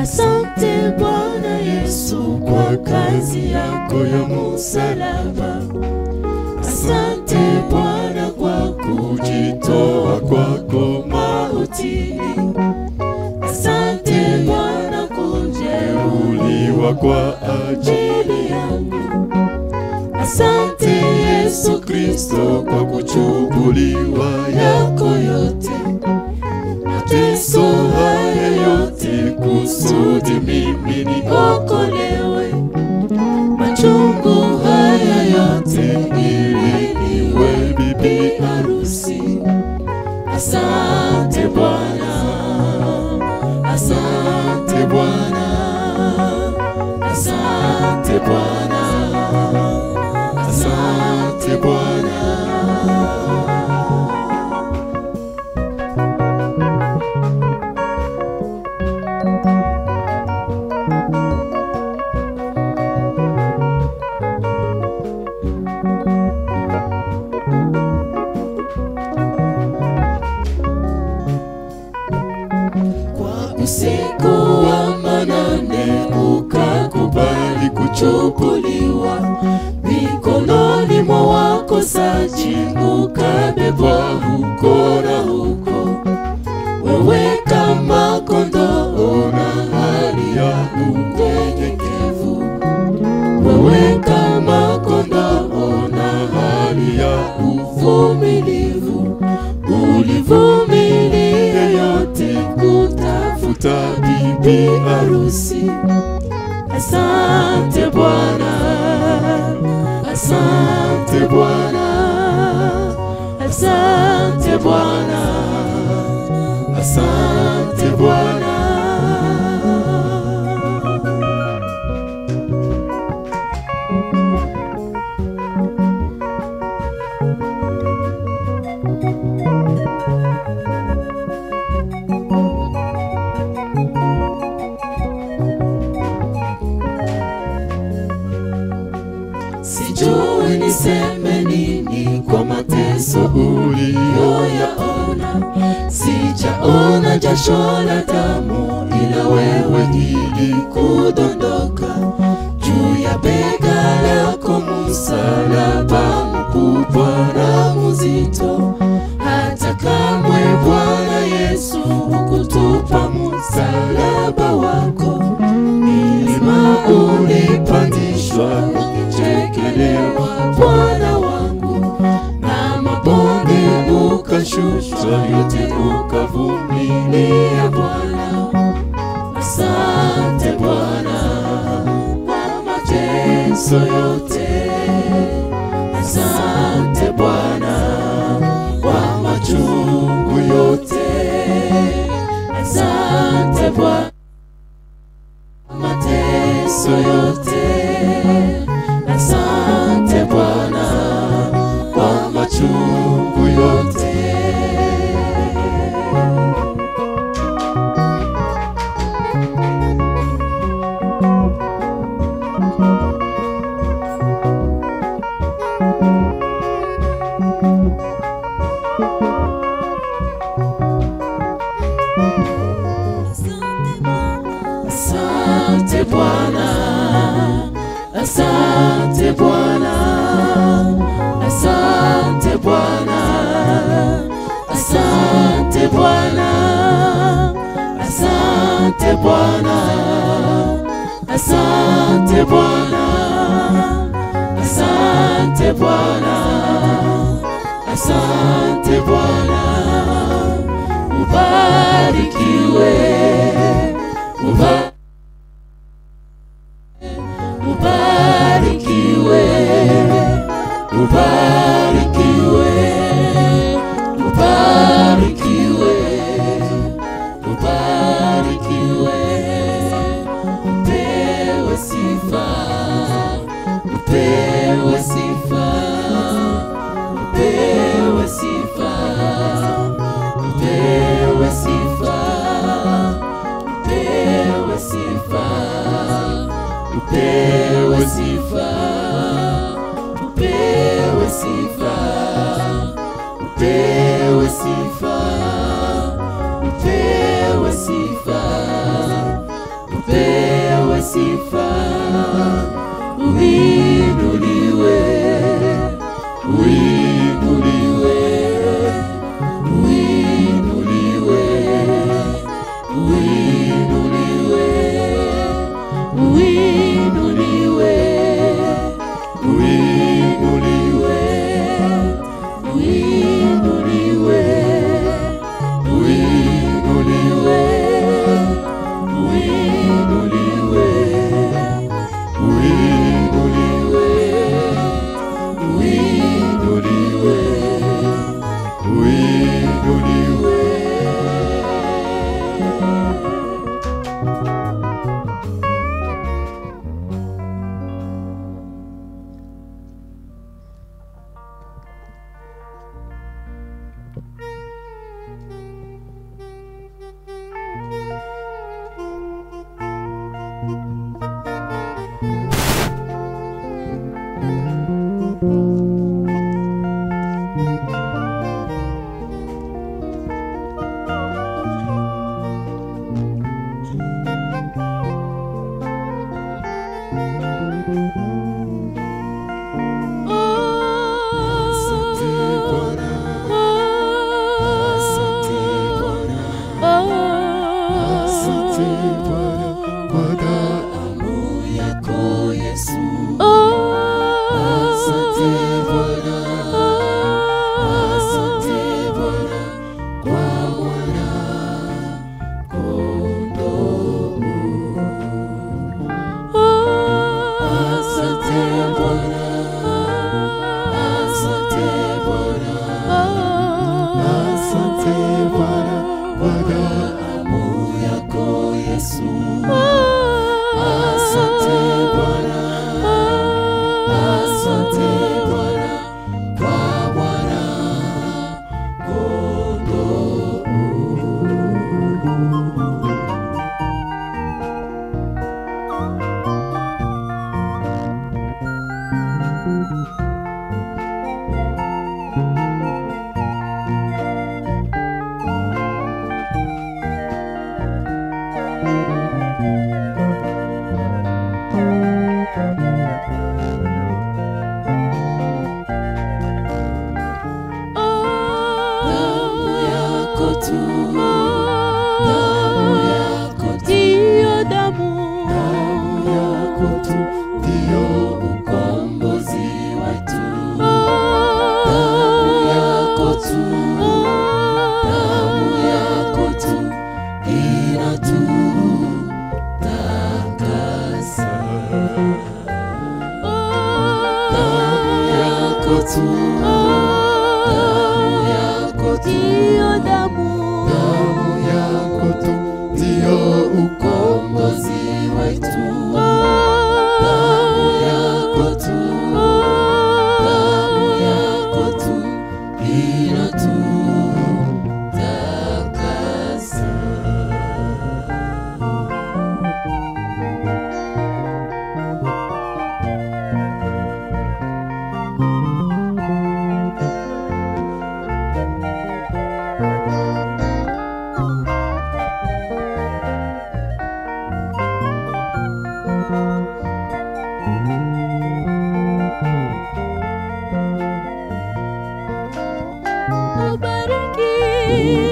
Asante Bwana Yesu kwa kazi yako ya msalaba. Asante Bwana kwa kujitoa kwako mautini. Asante Bwana kujeruliwa kwa ajili yangu. Asante Yesu Kristo kwa kuchukuliwa yako yote. so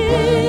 see.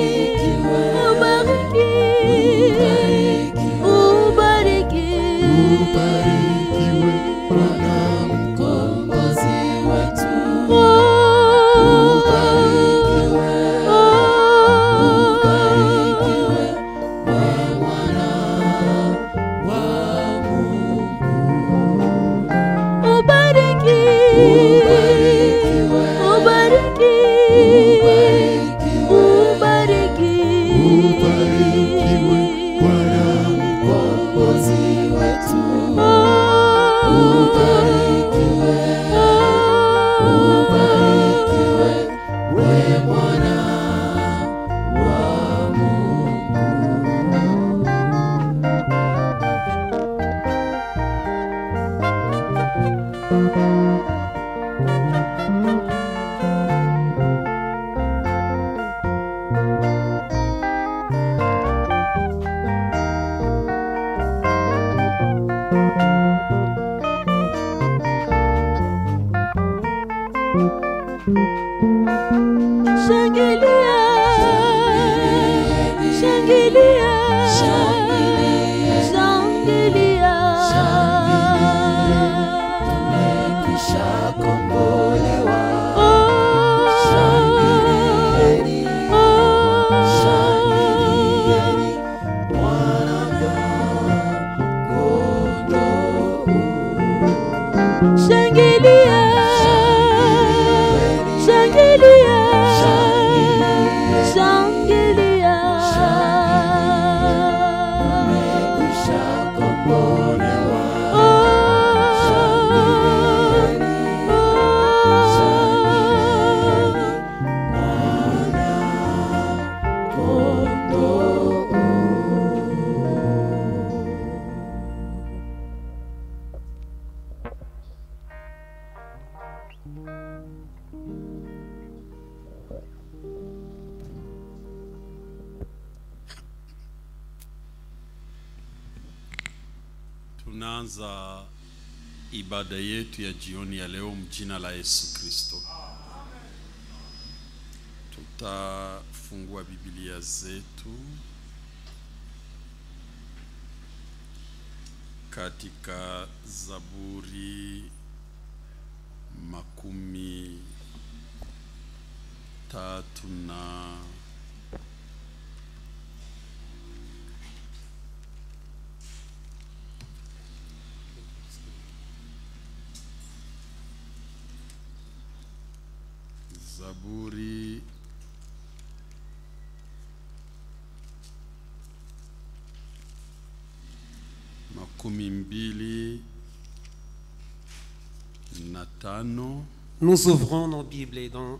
Nous ouvrons nos Bibles dans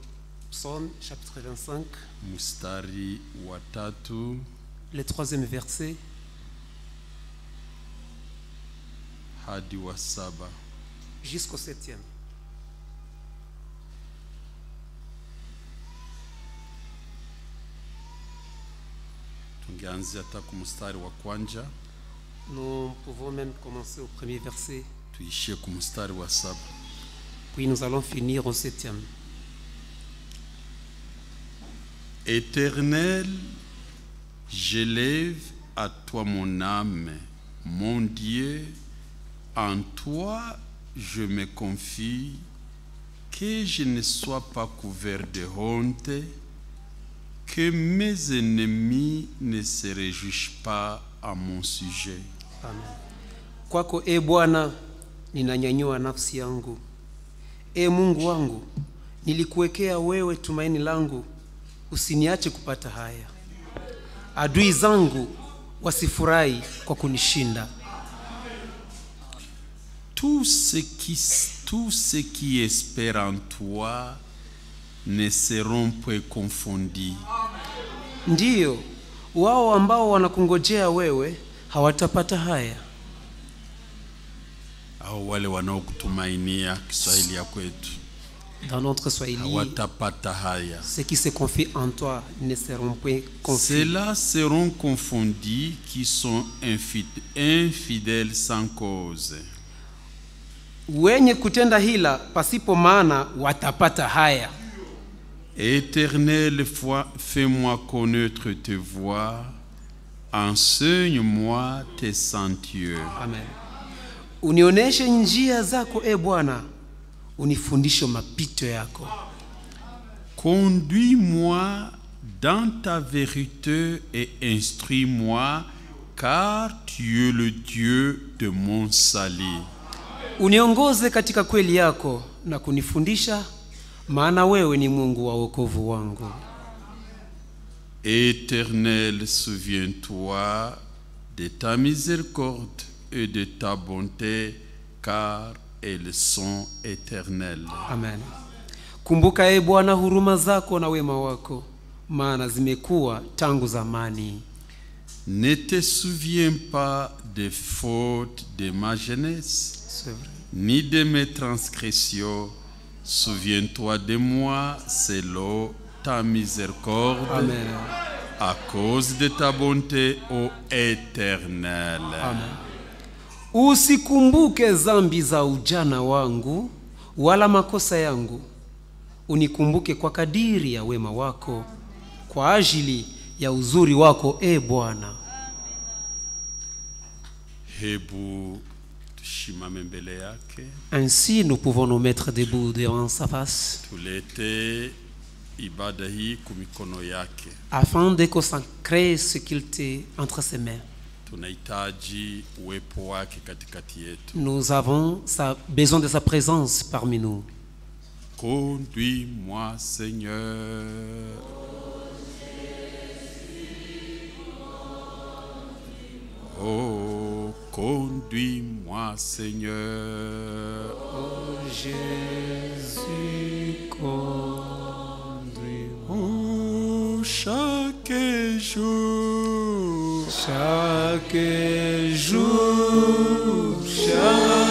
Psaume chapitre 25. Le troisième verset. Hadi. Jusqu'au septième. Nous pouvons même commencer au premier verset. Puis nous allons finir au septième. Éternel, j'élève à toi mon âme, mon Dieu, en toi je me confie, que je ne sois pas couvert de honte, que mes ennemis ne se réjouissent pas à mon sujet. Amen. Kwako e Bwana, ninanyanyua nafsi. E Mungu wangu, nilikuwekea wewe tumaini langu, usiniache kupata haya. Adui zangu wasifurahi kwa kunishinda. Tous ce qui, tous ce qui espère en toi ne seront point confondus. Ndiyo, wao ambao wanakungojea wewe hawatapata haya. Au wale wanaokutumainia Kiswahili ya kwetu Dans notre Swahili, ceux qui se confient en toi ne seront point confus. Ceux-là seront confondus qui sont infi- infidèles sans cause. Wenye kutenda hila pasipo maana watapata haya. Éternel, foi- fais-moi connaître tes voies, enseigne-moi tes sentiers. Amen. Unionyeshe njia zako e Bwana, unifundishe mapito yako. Conduis-moi dans ta vérité et instruis-moi, car tu es le Dieu de mon salut. Uniongoze katika kweli yako na kunifundisha, maana wewe ni Mungu wa wokovu wangu. Éternel, souviens-toi de ta miséricorde et de ta bonté, car elles sont éternelles. Amen. Kumbuka e Bwana huruma zako na wema wako, maana zimekuwa tangu zamani. Ne te souviens pas des fautes de ma jeunesse, ni de mes transgressions. Souviens-toi de moi selon ta miséricorde, Amen. à cause de ta bonté, ô Éternel. Amen. Usikumbuke zambi za ujana wangu wala makosa yangu, unikumbuke kwa kadiri ya wema wako, kwa ajili ya uzuri wako e Bwana. Hebu tushimame mbele yake, Ainsi nous pouvons nous mettre debout devant sa face, tulete ibada hii kumikono yake. afin de consacrer ce qu'il t'est entre ses mains. Nous avons sa- besoin de sa présence parmi nous. Conduis-moi, Seigneur. Oh, conduis-moi, Seigneur. Jésus, Oh, chaque jour, Chaque jour, chaque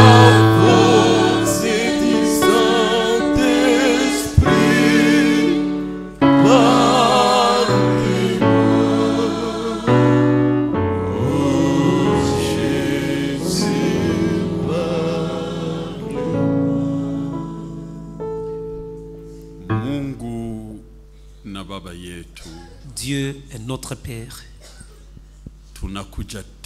Oh.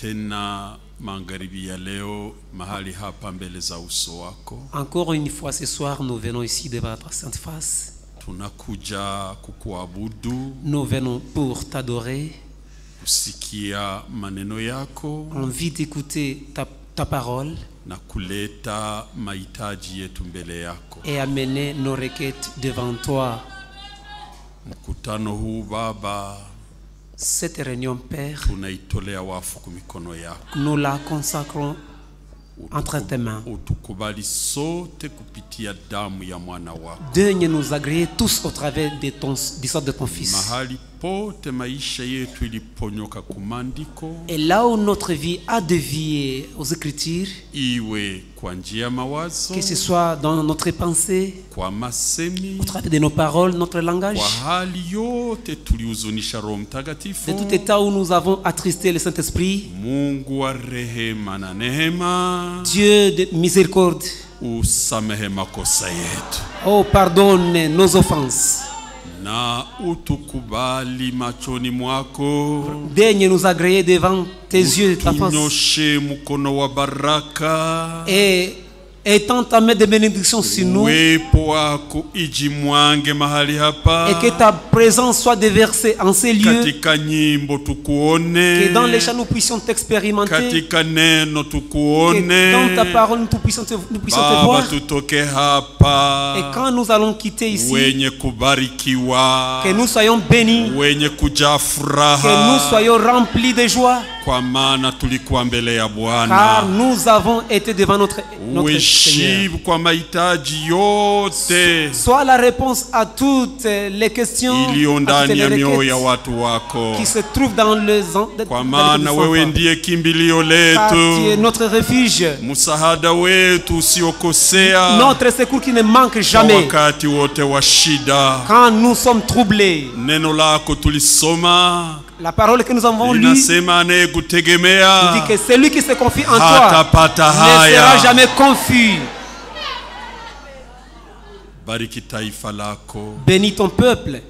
Tena magharibi ya leo mahali hapa mbele za uso wako. Encore une fois ce soir, nous venons ici devant ta sainte face. Tunakuja kukuabudu, Nous venons pour t'adorer, kusikia maneno yako envie d'écouter ta, ta parole na kuleta mahitaji yetu mbele yako. et amener nos requêtes devant toi. Mkutano huu Baba, Cette réunion, Père, nous la consacrons entre tes mains. Daigne nous agréer tous au travers de ton, de ton Fils. Et là où notre vie a dévié aux Écritures, que ce soit dans notre pensée, au travers de nos paroles, notre langage, de tout état où nous avons attristé le Saint-Esprit, Dieu de miséricorde, oh pardonne nos offenses. Na utukubali machoni mwako, Daigne nous agréer devant tes yeux, ta face, tunyoshe mkono wa baraka, et ta main de bénédiction sur nous, et que ta présence soit déversée en ces lieux, que dans les chants nous puissions t'expérimenter, que dans ta parole nous puissions te, nous puissions te voir. Et quand nous allons quitter ici, que nous soyons bénis, que nous soyons remplis de joie, car nous avons été devant notre, notre Seigneur. Sois la réponse à toutes les questions à toutes les qui se trouvent dans les kwa maana wewe ndiye kimbilio letu, notre refuge, msaada wetu usiokosea. Notre secours qui ne manque jamais. wakati wote wa shida. Quand nous sommes troublés, Neno lako tulisoma la parole que nous avons lue dit que celui qui se confie en toi ne sera jamais confus. Bénis ton peuple.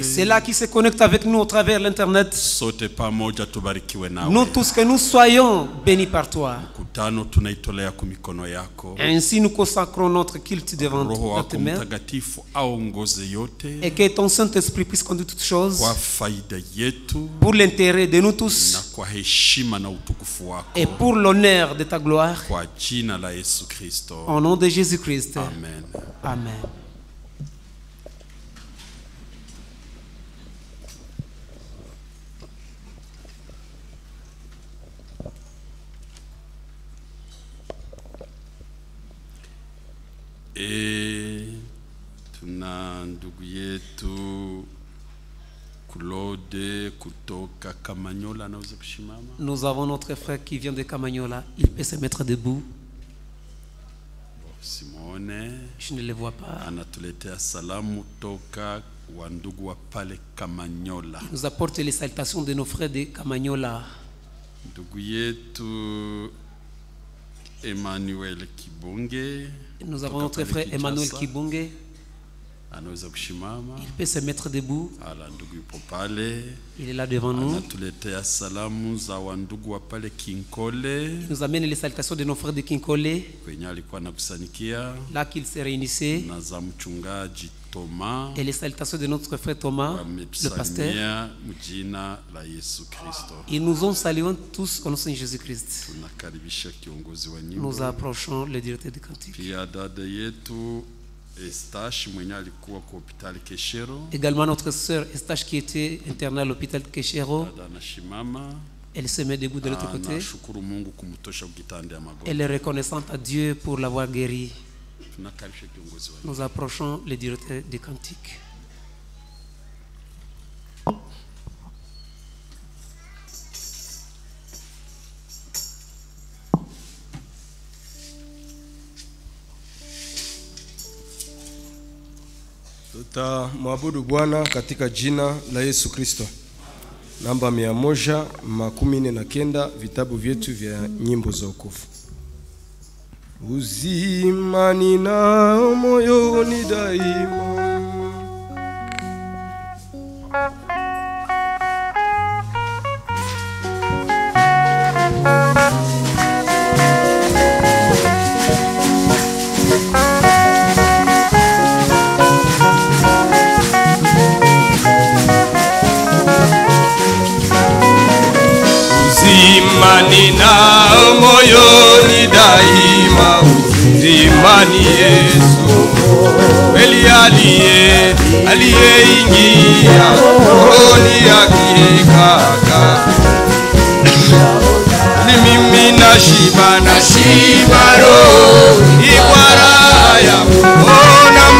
C'est là qui se connecte avec nous au travers l'Internet. Nous tous, que nous soyons bénis par toi. Ainsi, nous consacrons notre culte devant tes mains. Aongoze Et que ton Saint-Esprit puisse conduire toutes choses pour l'intérêt de nous na tous et pour l'honneur de ta gloire. Au nom de Jésus-Christ. amen. Amen. E, tuna ndugu yetu Claude kutoka Kamanyola, anaweza? Nous avons notre frère qui vient de Camagnola. Il peut se mettre debout. Simone Je ne le vois pas. anatuletea salamu toka wa ndugu wa pale Kamanyola. Il nous apporte les salutations de nos frères de Camagnola. Ndugu yetu Emmanuel Kibonge Nous avons notre frère Emmanuel Kinshasa. Anaweza. Il peut se mettre debout. Ala, ndugu yupo pale Il est là devant nous. anatuletea salamu za wandugu wa pale Kinkole Il nous amène les salutations de nos frères de Kinkole, kwenye alikuwa nakusanikia là qu'ils se réunissaient. na za mchungaji Toma Et les salutations de notre frère Thomas, le pasteur. wametusalimia mjina la Yesu Kristo. Ils nous ont salués tous au nom de. Tunakaribisha kiongozi wa Nous approchons le directeur de cantique. pia dada yetu Estash mwenye alikuwa kwa hospitali Keshero, Également notre sœur Estache qui était internée à l'hôpital Keshero. anashimama Elle se met debout de l'autre côté. anashukuru Mungu kumtosha kitanda ya magonjwa. Elle est reconnaissante à Dieu pour l'avoir guéri. Tunakaribisha kiongozi wa Nous approchons le directeur de cantique. Tutamwabudu Bwana katika jina la Yesu Kristo. Namba mia moja makumi nne na kenda vitabu vyetu vya nyimbo za wokovu. uzima ninao moyoni daima moyoni daima uzima ni Yesu. Kweli aliye aliyeingia rohoni akikaka ni mimi nashiba nashiba roho ikwara ya ona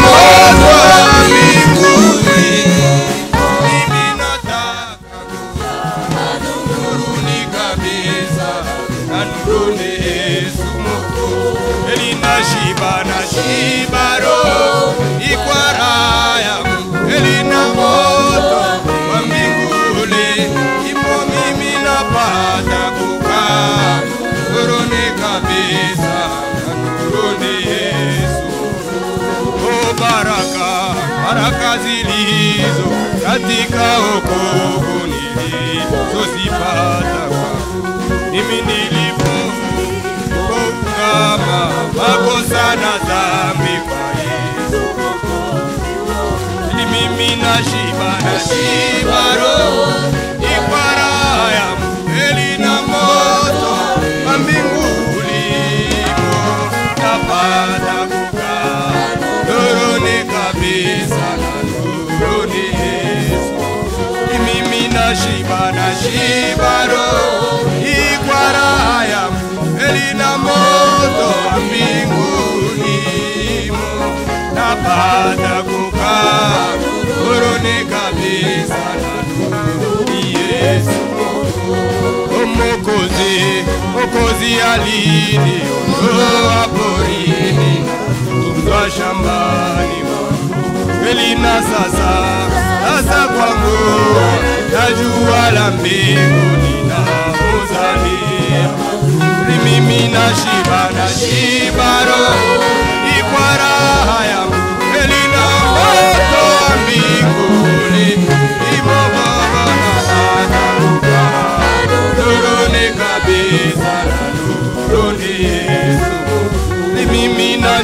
ikwara ya eli na moto wa mbinguni napata kukaa nuruni kabisa? Na nuruni Yesu Mokozi, Mokozi aliniondoa porini tunzwa shambani kweli na sasa sasa kwangu. Najua la mbinguni na muzalia ni mimi na shiba na shiba roho. Ikwa raha ya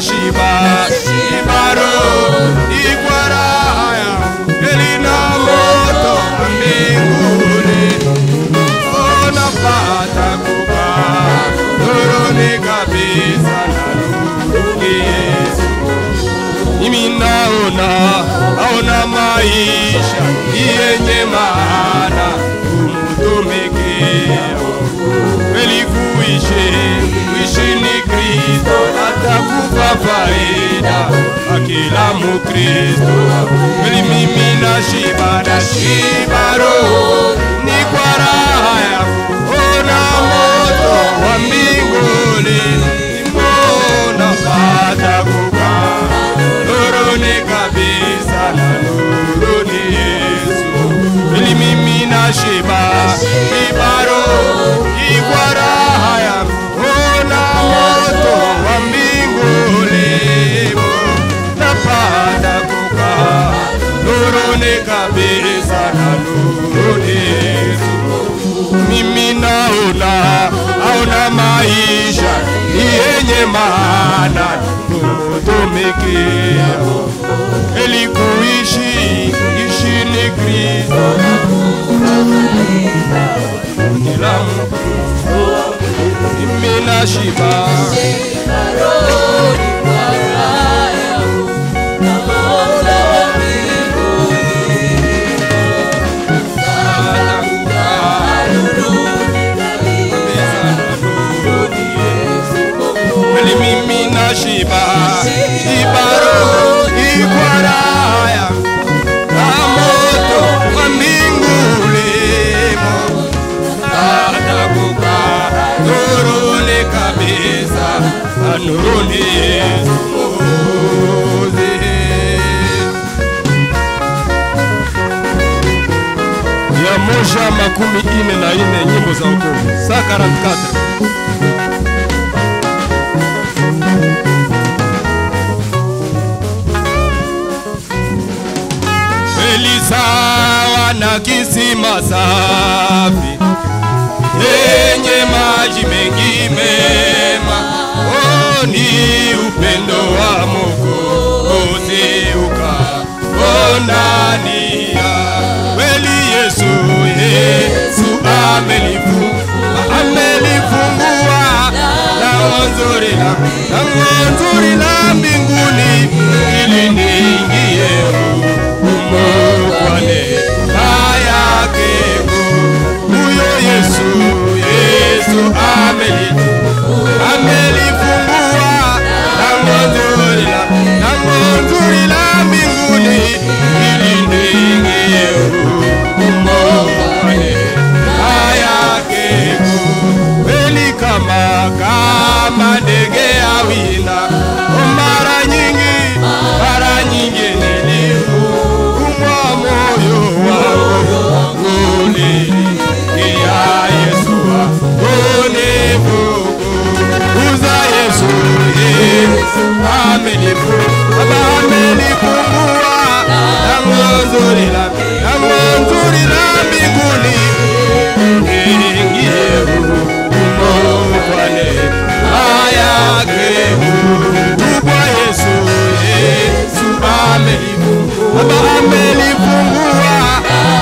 shiba shiba roho ikwa raha ya kweli na moto wa mbinguni unapata kukaa nuruni kabisa mimi naona naona maisha yenye maana. Kumtumikia kweli kuishi kuishi ni Kristo atakupa faida kwa kila Mkristo. Kweli mimi nashiba nashiba roho ni kwa raha ya kuona moto wa mbinguni mbona pata nuruni kabisa na nuruni Yesu. Ili mimi na shiba shibaro ikwa raha ya kuona moto wa mbinguni. Napata kukaa nuruni kabisa na nuruni Yesu. Mimi naona aona maisha ni yenye maana kumutumikia ili kuishi ishi ni Kristo kila mimi nashiba kweli mimi nashiba shibaro ikwaraya na moto wa mbinguni atakuka nuruni kabisa na nuruni Yesu Mwokozi. mia moja makumi ine na ine nyimbo za wokovu. Saa 44 safi. Yenye maji mengi mema. Oh, ni upendo wa Mwokozi ukaonania kweli. Yesu Yesu amelifunga amelifungua. Lango nzuri la lango nzuri la mbinguni. Ili niingie kama kama ndege awina Yesu amenifunga amenifungua lango nzuri la lango nzuri la mbinguni niingie humo neema yake kubwa Yesu Yesu amelifungua amelifungua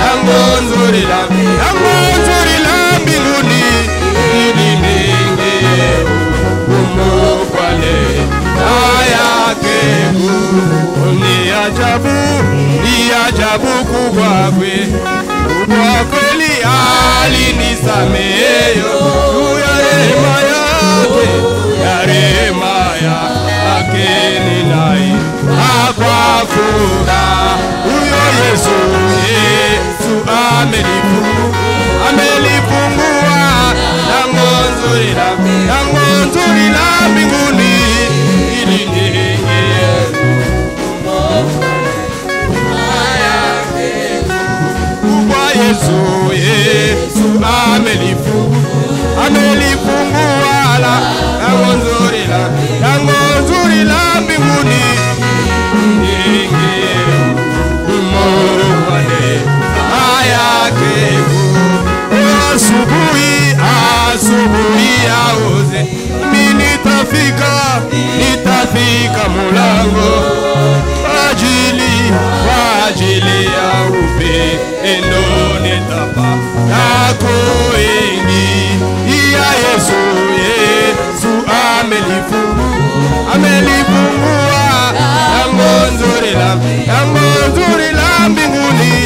lango nzuri la lango nzuri yake ni ajabu ni ajabu kubwa kwe kwa kweli alinisamehe juu ya rehema yake ya rehema yake ninai akwa furaha huyo Yesu Yesu amelifungua amelifungua lango nzuri la lango nzuri la mbinguni ili kwa Yesu Yesu amelifungua amelifungua la lango nzuri la nitafika nitafika mulango ajili kwa ajili ya upendo nitapata kuingia Yesu Yesu amelifungua amelifungua. Lango nzuri la lango nzuri la mbinguni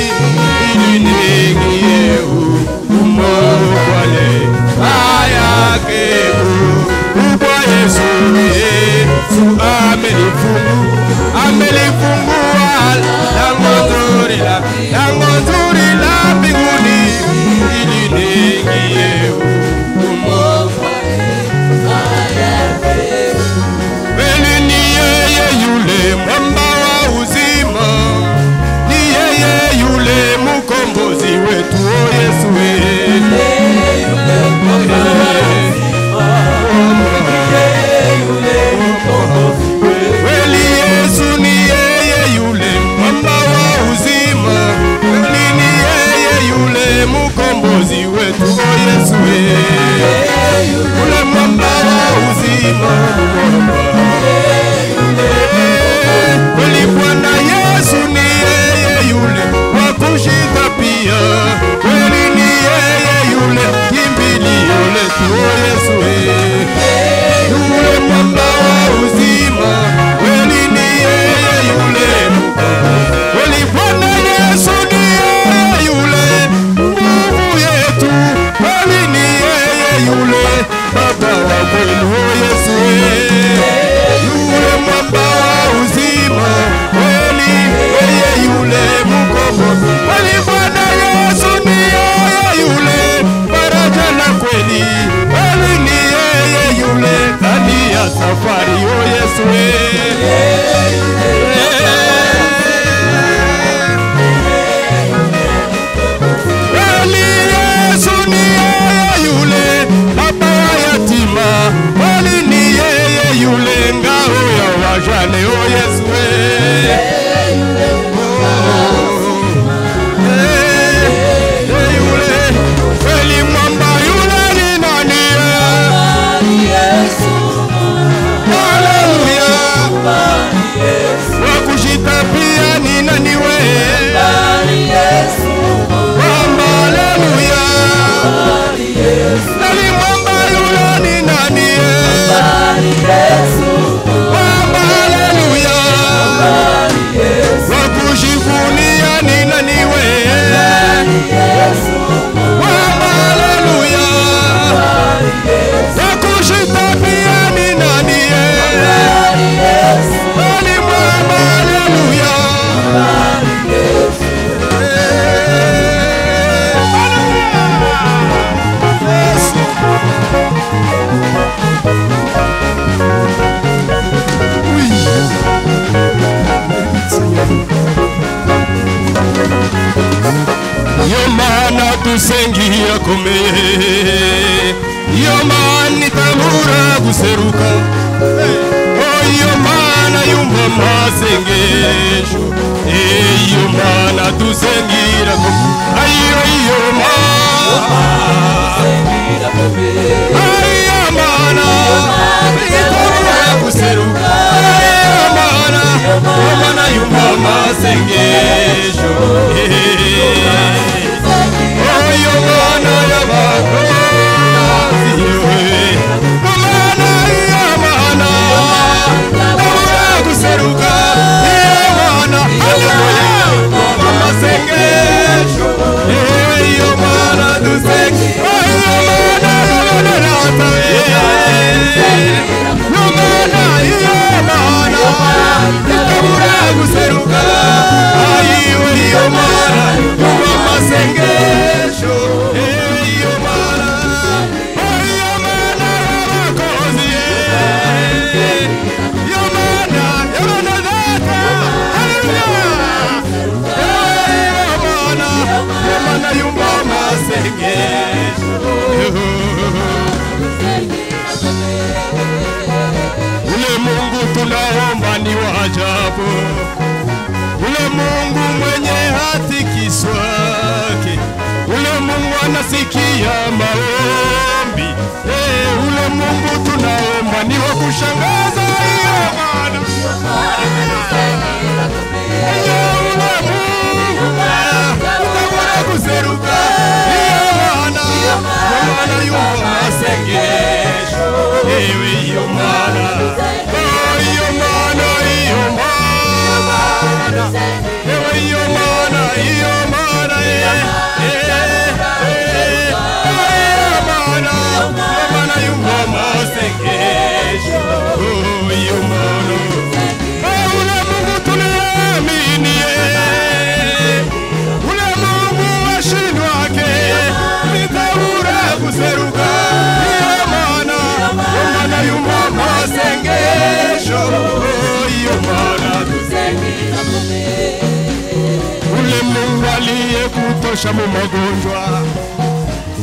kuepusha mu magonjwa.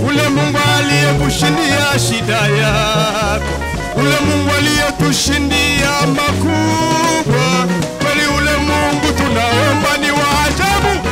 Ule Mungu aliyekushindia shida yako, ule Mungu aliyetushindia makubwa, kweli ule Mungu tunaomba ni wa ajabu.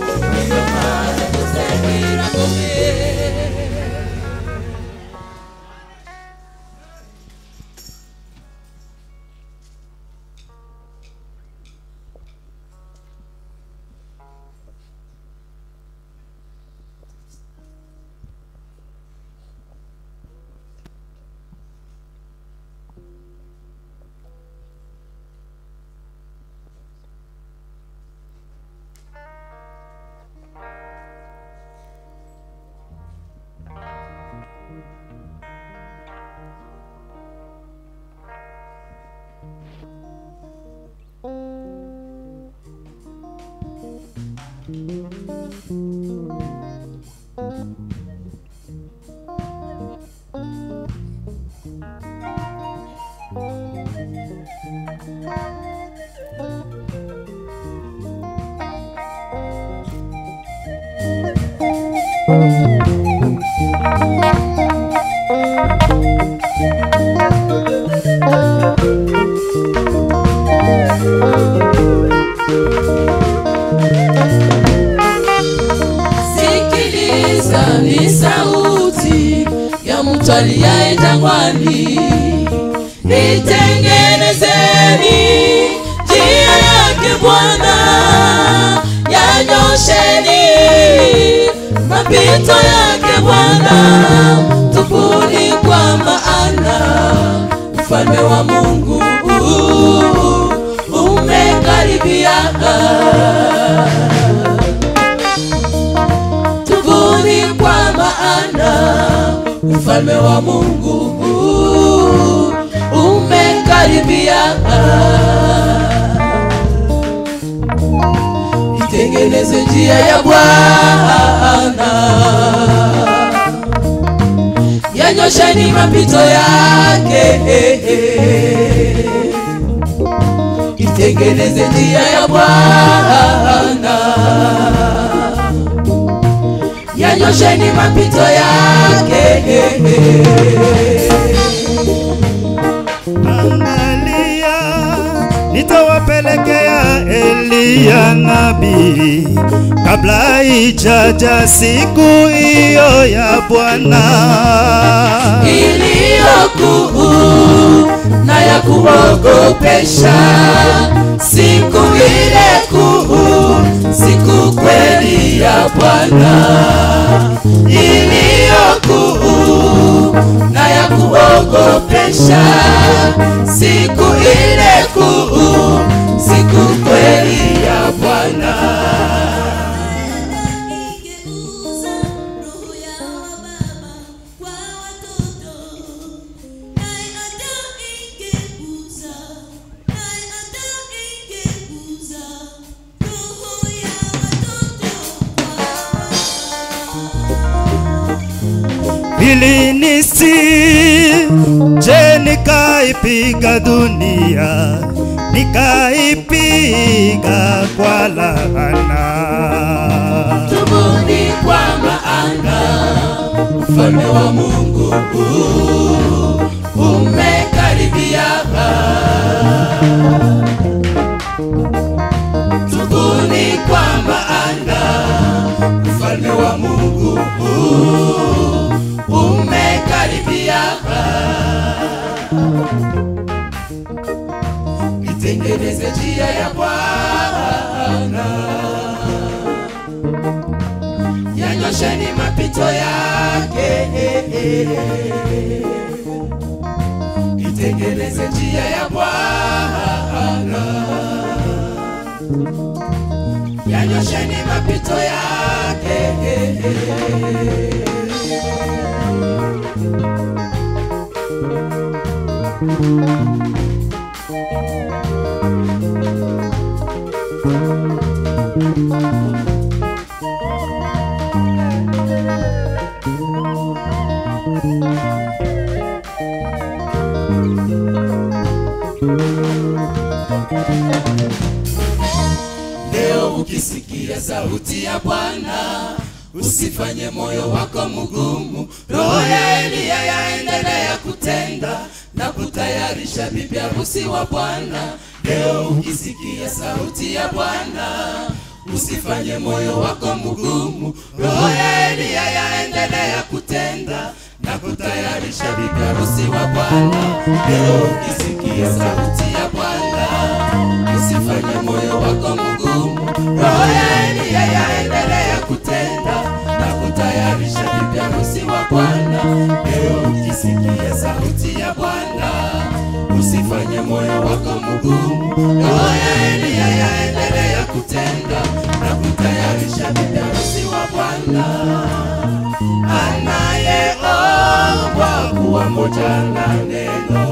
kuogopesha, siku ile kuu, siku kweli ya Bwana, iliyokuu na ya kuogopesha, siku ile Ili nisije nikaipiga dunia, nikaipiga kwa laana. tubuni kwa maana ufalme wa Mungu umekaribia. Tubuni kwa maana ufalme wa Mungu yanyosheni mapito yake, itengeneze njia ya Bwana, yanyosheni mapito yake. Leo sauti ya Bwana, usifanye moyo wako mgumu. Roho ya Eliya yaendelea kutenda na kutayarisha bibi harusi wa Bwana. Leo ukisikia sauti ya Bwana, usifanye moyo wako mgumu. Roho ya Eliya yaendelea kutenda na kutayarisha bibi harusi wa Bwana. Leo ukisikia sauti ya Bwana, usifanye moyo wako mgumu. Roho Ukisikia sauti ya Bwana, usifanye moyo wako mgumu. Roho ya Eliya yaendelea kutenda na kutayarisha bibi wa Bwana. Anayeombwa kuwa moja na neno,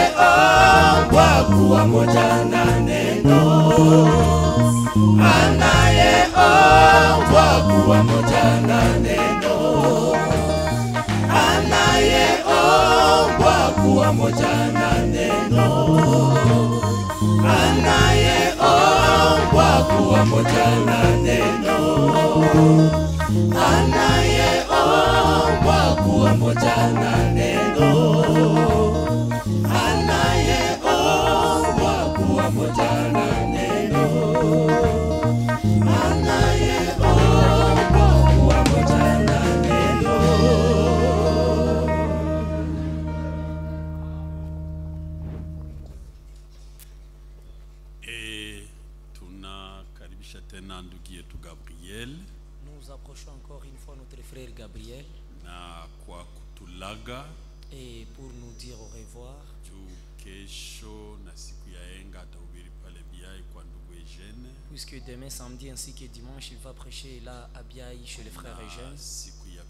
anayeombwa kuwa moja na neno, anayeombwa kuwa moja na neno, kuwa moja na neno, anayeombwa kuwa moja na neno. Anayeombwa kuwa moja na neno, anayeombwa kuwa moja na neno, Gabriel Nous approchons encore une fois notre frère Gabriel na kwa kutulaga et pour nous dire au revoir. juu kesho na siku ya enga atahubiri pale Biai kwa ndugu puisque demain samedi ainsi que dimanche, il va prêcher là à Biaï chez le frère Eugène. siku ya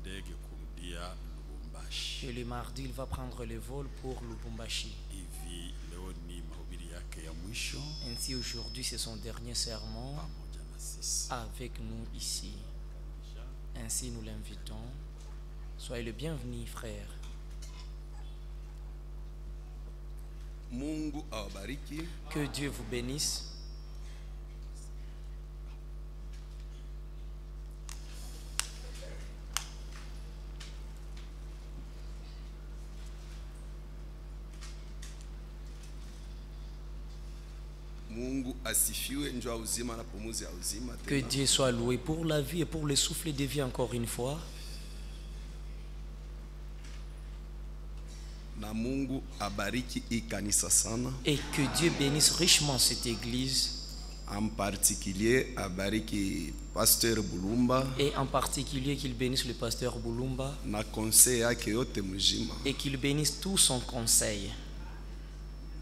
ndege kurudia Lubumbashi. Et le mardi, il va prendre le vol pour Lubumbashi. Hivi leo ni mahubiri yake ya mwisho Ainsi, aujourd'hui, c'est son dernier serment. Avec nous ici. Ainsi, nous l'invitons. Soyez le bienvenu, frère. Que Dieu vous bénisse. Mungu asifiwe, njoo uzima na pumuzi ya uzima. Que. Dieu soit loué pour la vie et pour le souffle de vie encore une fois. Et que Dieu bénisse richement cette église. en particulier abariki Pasteur Bulumba Et en particulier qu'il bénisse le pasteur Boulumba. Et qu'il bénisse tout son conseil. Mungu anemupacha pasteur mzuri,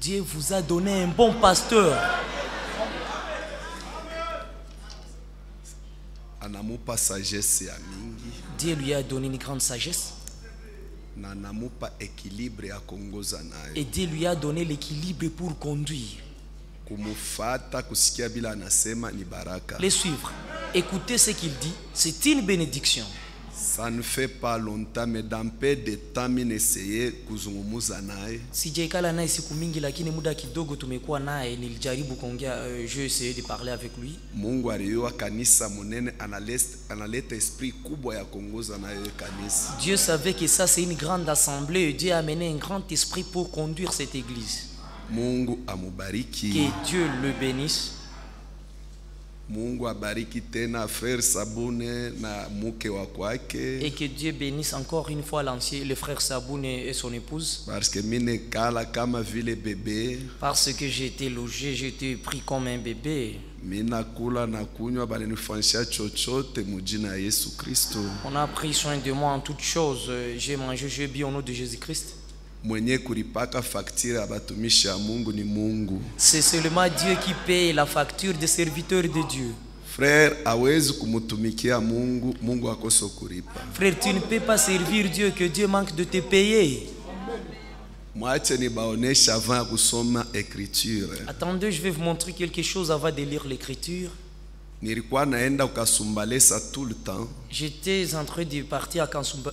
Dieu vous a donné un bon pasteur. Dieu lui a donné une grande sagesse. Et Dieu lui a donné l'équilibre pour conduire. Les suivre. Écoutez ce qu'il dit. C'est une bénédiction. Ça ne fait pas longtemps, mais dans peu de temps mimi neseye kuzungumuza naye. Sijaikala naye siku mingi lakini muda kidogo tumekuwa naye nilijaribu kuongea euh, je essayé de parler avec lui. Mungu aliyoa kanisa munene analeta esprit kubwa ya kuongoza nayo kanisa. Dieu savait que ça c'est une grande assemblée. Et Dieu a amené un grand esprit pour conduire cette église. Mungu amubariki. que Dieu le bénisse Mungu abariki tena frère Sabune na mke wa kwake, et que Dieu bénisse encore une fois l'ancien le frère Saboun et son épouse. Parce que mine kala kama vile bebe, parce que j'ai été logé j'ai été pris comme un bébé. Mina kula na kunywa, balinifanyisha chochote mujina Yesu Kristo. on a pris soin de moi en toutes choses. J'ai mangé j'ai bu au nom de Jésus-Christ Mwenye kulipaka faktira ya batumishi ya Mungu ni Mungu. c'est seulement Dieu qui paye la facture des serviteurs de Dieu Frère hawezi kumutumikia Mungu, Mungu akose kulipa. Frère, tu ne peux pas servir Dieu que Dieu manque de te payer. Mwache nibaonesha avant ya kusoma écriture. Attendez, je vais vous montrer quelque chose avant de lire l'écriture. J'étais en train de partir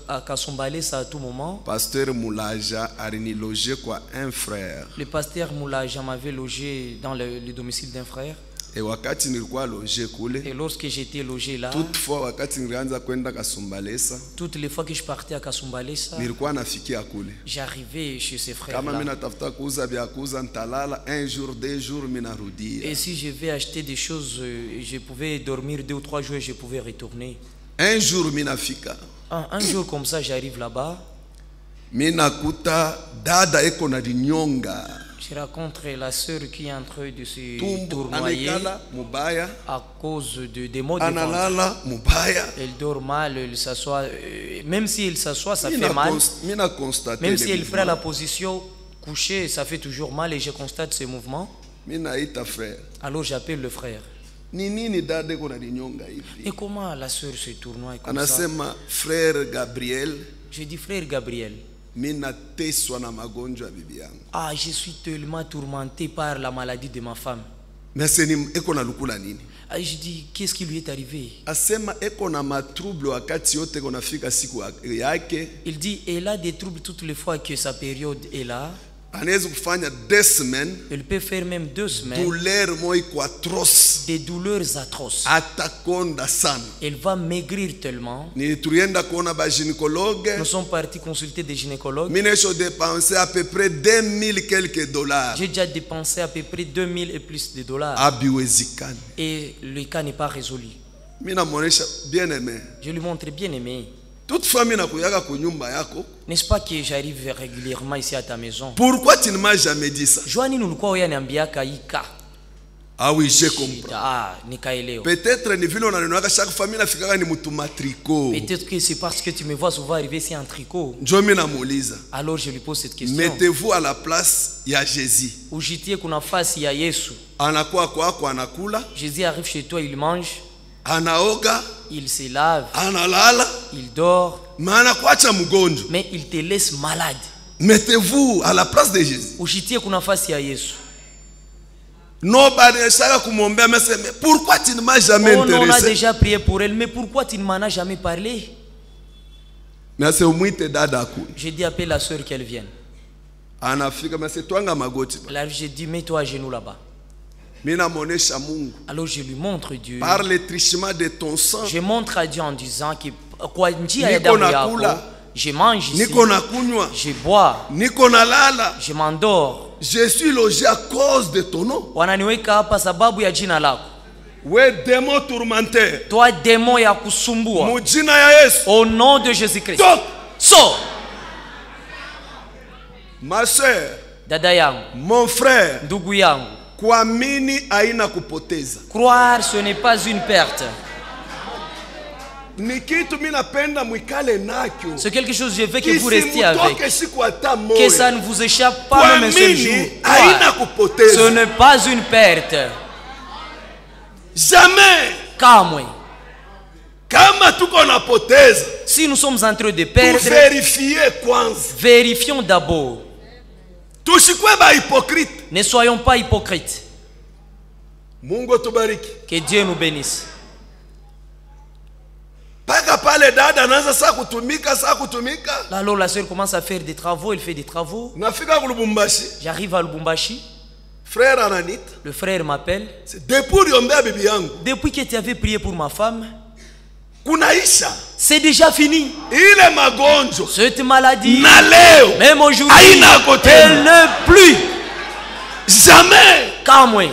à, Kasumbalesa à tout moment. Pasteur Mulaja aliniloge kwa un frère. Le pasteur Moulaja m'avait logé dans le, le domicile d'un frère. Et lorsque j'étais logé là, toutes les fois que je partais à Kasumbalesa, j'arrivais chez ces un jour deux jours narudia. Et si je vais acheter des choses, euh, je pouvais dormir deux ou trois jours et je pouvais retourner. Un jour. Un, comme ça, j'arrive là-bas. Dada eko Je rencontre la sœur qui est en train de se tournoyer à cause de, des maux de. Elle dort mal, elle s'assoit. euh, Même si elle s'assoit, ça fait mal. Même si elle ferait la position couchée, ça fait toujours mal et je constate ce mouvement. Alors j'appelle le frère. Et comment la sœur se tournoie comme ça? frère Gabriel, Je dis frère Gabriel. Ah, je suis tellement tourmenté par la maladie de ma femme. Ah, je dis qu'est-ce qui lui est arrivé? Il dit elle a des troubles toutes les fois que sa période est là. Anaweza kufanya peut faire même deux semaines. douleur atroce, Des douleurs atroces. atakonda sana. Elle va maigrir tellement. Ni tulienda kuona ba gynécologue, Nous sommes partis consulter des gynécologues. mimi nisho dépenser à peu près 2000 quelques dollars. J'ai déjà dépensé à peu près 2000 et plus de dollars. Et le cas n'est pas résolu. Bien aimé. Je lui montre bien aimé. Kunyumba yako. N'est-ce pas que j'arrive régulièrement ici à ta maison? Pourquoi tu ne m'as jamais dit ça? Ah oui, j'ai compris. Ah, nikaelewa. Peut-être chaque matriko. Peut-être que c'est parce que tu me vois souvent arriver ici en tricot. Alors je lui pose cette question. Mettez-vous à la place Jésus. Yesu. Anakuwa kwako anakula, Jésus arrive chez toi, il mange. Anaoga il se lave, analala. Il dort, maana kuacha mgonjwa. Mais il te laisse malade. mettez-vous à la place de jésus. Ujitie kuna nafasi ya Yesu. nobody ashaka kumwombea meseme pourquoi tu ne m'as jamais Oh, non, on a intéressé? déjà prié pour elle, mais pourquoi tu ne m'en as jamais parlé? Nase umwite dada akuni J'ai dit appelle la soeur qu'elle vienne. anafika mase twanga magoti Là, j'ai dit mets-toi à genoux là-bas. Alors je lui montre Dieu. par le trichement de ton sang. Je montre à Dieu en disant que je mange ici, je bois, je m'endors. je suis logé à cause de ton nom. Wananiweka hapa sababu ya jina lako. we démon tourmenteur Toi démon ya kusumbua. mujina ya yesu. Au nom de Jésus-Christ. So, ma soeur. Dada yangu, mon frère. Ndugu yangu, kuamini haina kupoteza croire ce n'est pas une perte. ni kitu mi napenda mwikale nakyo C'est quelque chose que je veux que vous restiez avec. Que ça ne vous échappe pas même un seul jour. haina Ce n'est pas une perte. jamais Kamwe. kama tuko napoteza Si nous sommes en train de perdre, kwanza vérifions d'abord. Bahipokrite Ne soyons pas hypocrites. Que Dieu nous bénisse. Alors la sœur commence à faire des travaux, elle fait des travaux. J'arrive à Lubumbashi, frère ananita le frère m'appelle. Depuis que tu avais prié pour ma femme, c'est déjà fini. Cette maladie, même aujourd'hui, elle n'est plus. jamais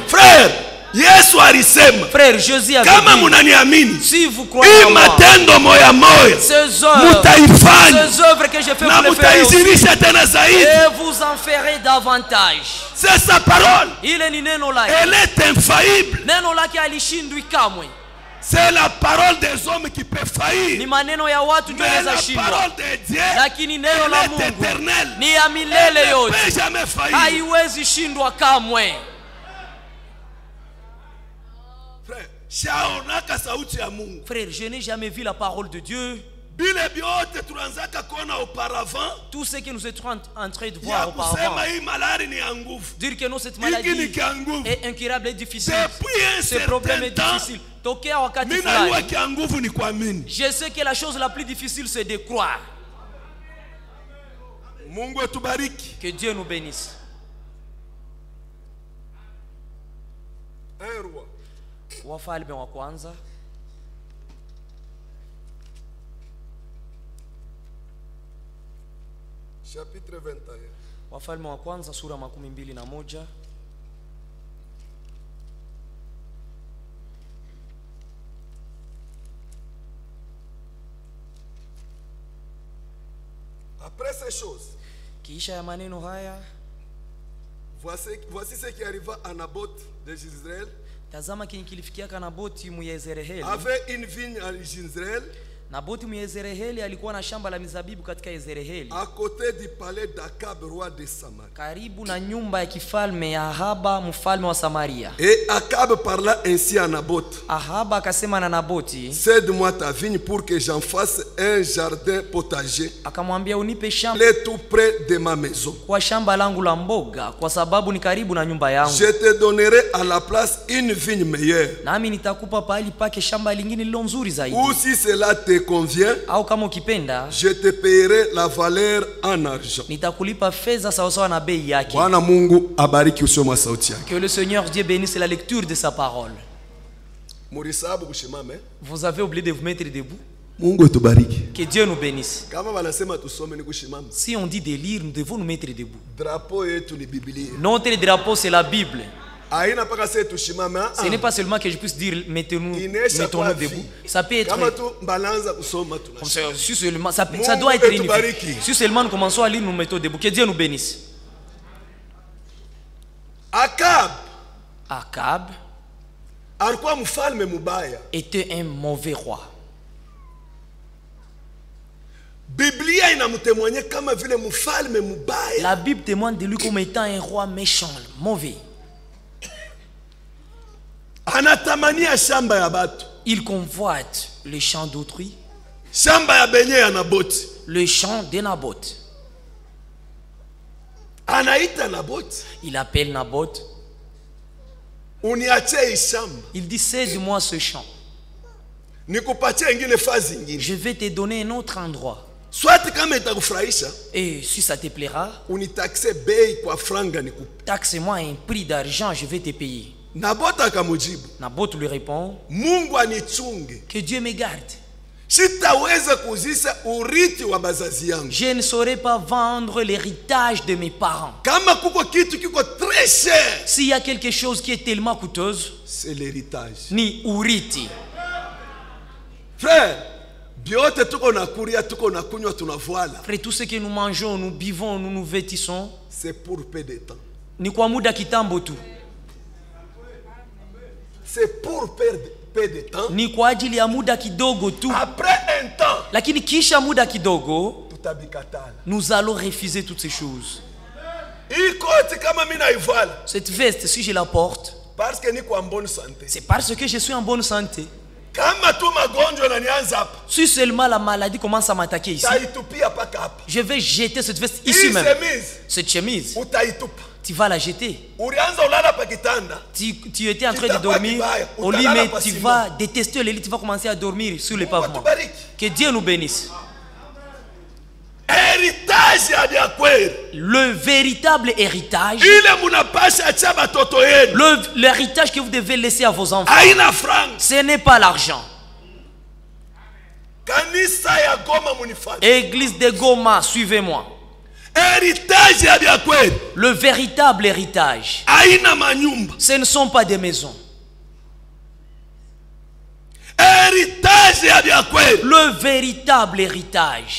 frère yesu alisema Frère, Jésus avait kama munaniamini si vous croyez hii en moi, matendo moya moya ces œuvres, mutaifanya ces œuvres que je fais, na mutaizirisha tena zaidi Et vous en ferez davantage. c'est sa parole Ile ni neno lake. elle est infaillible Neno lake alishindwi kamwe. C'est la parole des hommes qui peut Ni faillir maneno ya watu ndio yanaweza shindwa. parole de Dieu Lakini neno la Mungu éternelle ni ya milele yote. peut jamais faillir Haiwezi shindwa kamwe. frère shaonaka sauti ya mungu Frère, je n'ai jamais vu la parole de Dieu. bile vyote tunaanzaka kuona auparavant Tout ce que nous étions en train de voir auparavant. kusema hii malari ni ya nguvu Dire que non, cette ni maladie est incurable et difficile. Ce problème est difficile. Tokea wakati mi najua fulani. kia nguvu ni kuamini Je sais que la chose la plus difficile c'est de croire. mungu atubariki Que Dieu nous bénisse. Un. Wafalme wa kwanza chapitre 21 Wafalme wa kwanza sura makumi mbili na moja après ces choses. Kisha ya maneno haya, voici, voici ce qui arriva à Naboth de Jezreel. tazama kenye kilifikiaka Naboti Myezereheli. avait une vigne à Jezreel Naboti Myezereheli alikuwa na shamba la mizabibu katika Yezereheli, a côté du palais d'Akab roi de Samarie. Karibu na nyumba ya kifalme ya Ahaba mfalme wa Samaria. et Akab parla ainsi à Naboth. Ahaba akasema na Naboti, cède-moi ta vigne pour que j'en fasse un jardin potager. Akamwambia unipe shamba. Le tout près de ma maison. Kwa shamba langu la mboga, kwa sababu ni karibu na nyumba yangu, je te donnerai à la place une vigne meilleure. Nami nitakupa pahali pake shamba lingine lilo nzuri zaidi, ou si cela te convient au kama ukipenda je te payerai la valeur en argent nitakulipa fedha sawasawa na bei yake. bwana mungu abariki usome wa sauti yake Que le Seigneur Dieu bénisse la lecture de sa parole. murisabu kushimame Vous avez oublié de vous mettre debout. mungu Que Dieu nous bénisse. kama wanasema tusome ni kushimama Si on dit de lire, nous devons nous mettre debout. drapo yetu ni biblia Notre drapeau, c'est la Bible. Ce n'est pas seulement que je puisse dire mettons-nous mettons debout. Ça peut être si seulement ça, peut- ça Mungu doit être une. Si seulement nous commençons à lire, nous mettons debout. Que Dieu nous bénisse. akab Akab était un mauvais roi. La Bible témoigne de lui comme étant un roi méchant, mauvais. anatamania shamba ya batu Il convoite les champs d'autrui, shamba ya benye ya naboti le champ de Naboth. anaita naboti Il appelle Naboth. uniachie hii shamba Il dit Cède-moi ce champ. nikupatie ingine fazi ingine Je vais te donner un autre endroit. swati kama itakufurahisha Et si ça te plaira, unitakse bei kwa franga nikupe taxe-moi un prix d'argent, je vais te payer. Naboth lui répond Que Dieu me garde. Je ne saurais pas vendre l'héritage de mes parents. S'il y a quelque chose qui est tellement coûteuse, c'est l'héritage. ni urithi. frère Après tout ce que nous mangeons, nous buvons, nous nous vêtissons, c'est pour peu de temps. ni kwa muda kitambo tu, c'est pour peu de, peu de temps. Ni kwa ajili ya muda kidogo tu, après un temps lakini kisha muda kidogo nous allons refuser toutes ces choses. Cette veste, si je la porte, c'est parce que je suis en bonne santé. Si seulement la maladie commence à m'attaquer ici, je vais jeter cette veste ici même. Cette chemise, tu vas la jeter. Tu, tu étais en train de dormir au lit, mais tu vas détester le lit, tu vas commencer à dormir sur le pavement. Que Dieu nous bénisse. Le véritable héritage, l'héritage que vous devez laisser à vos enfants, ce n'est pas l'argent. Église de Goma, suivez-moi. heritage ya vya kweli Le véritable héritage, ce ne sont pas des maisons. Le véritable héritage,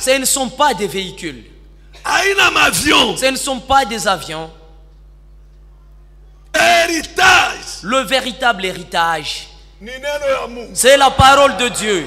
ce ne sont pas des véhicules, ce ne sont pas des avions. heritage Le véritable héritage, c'est la parole de Dieu.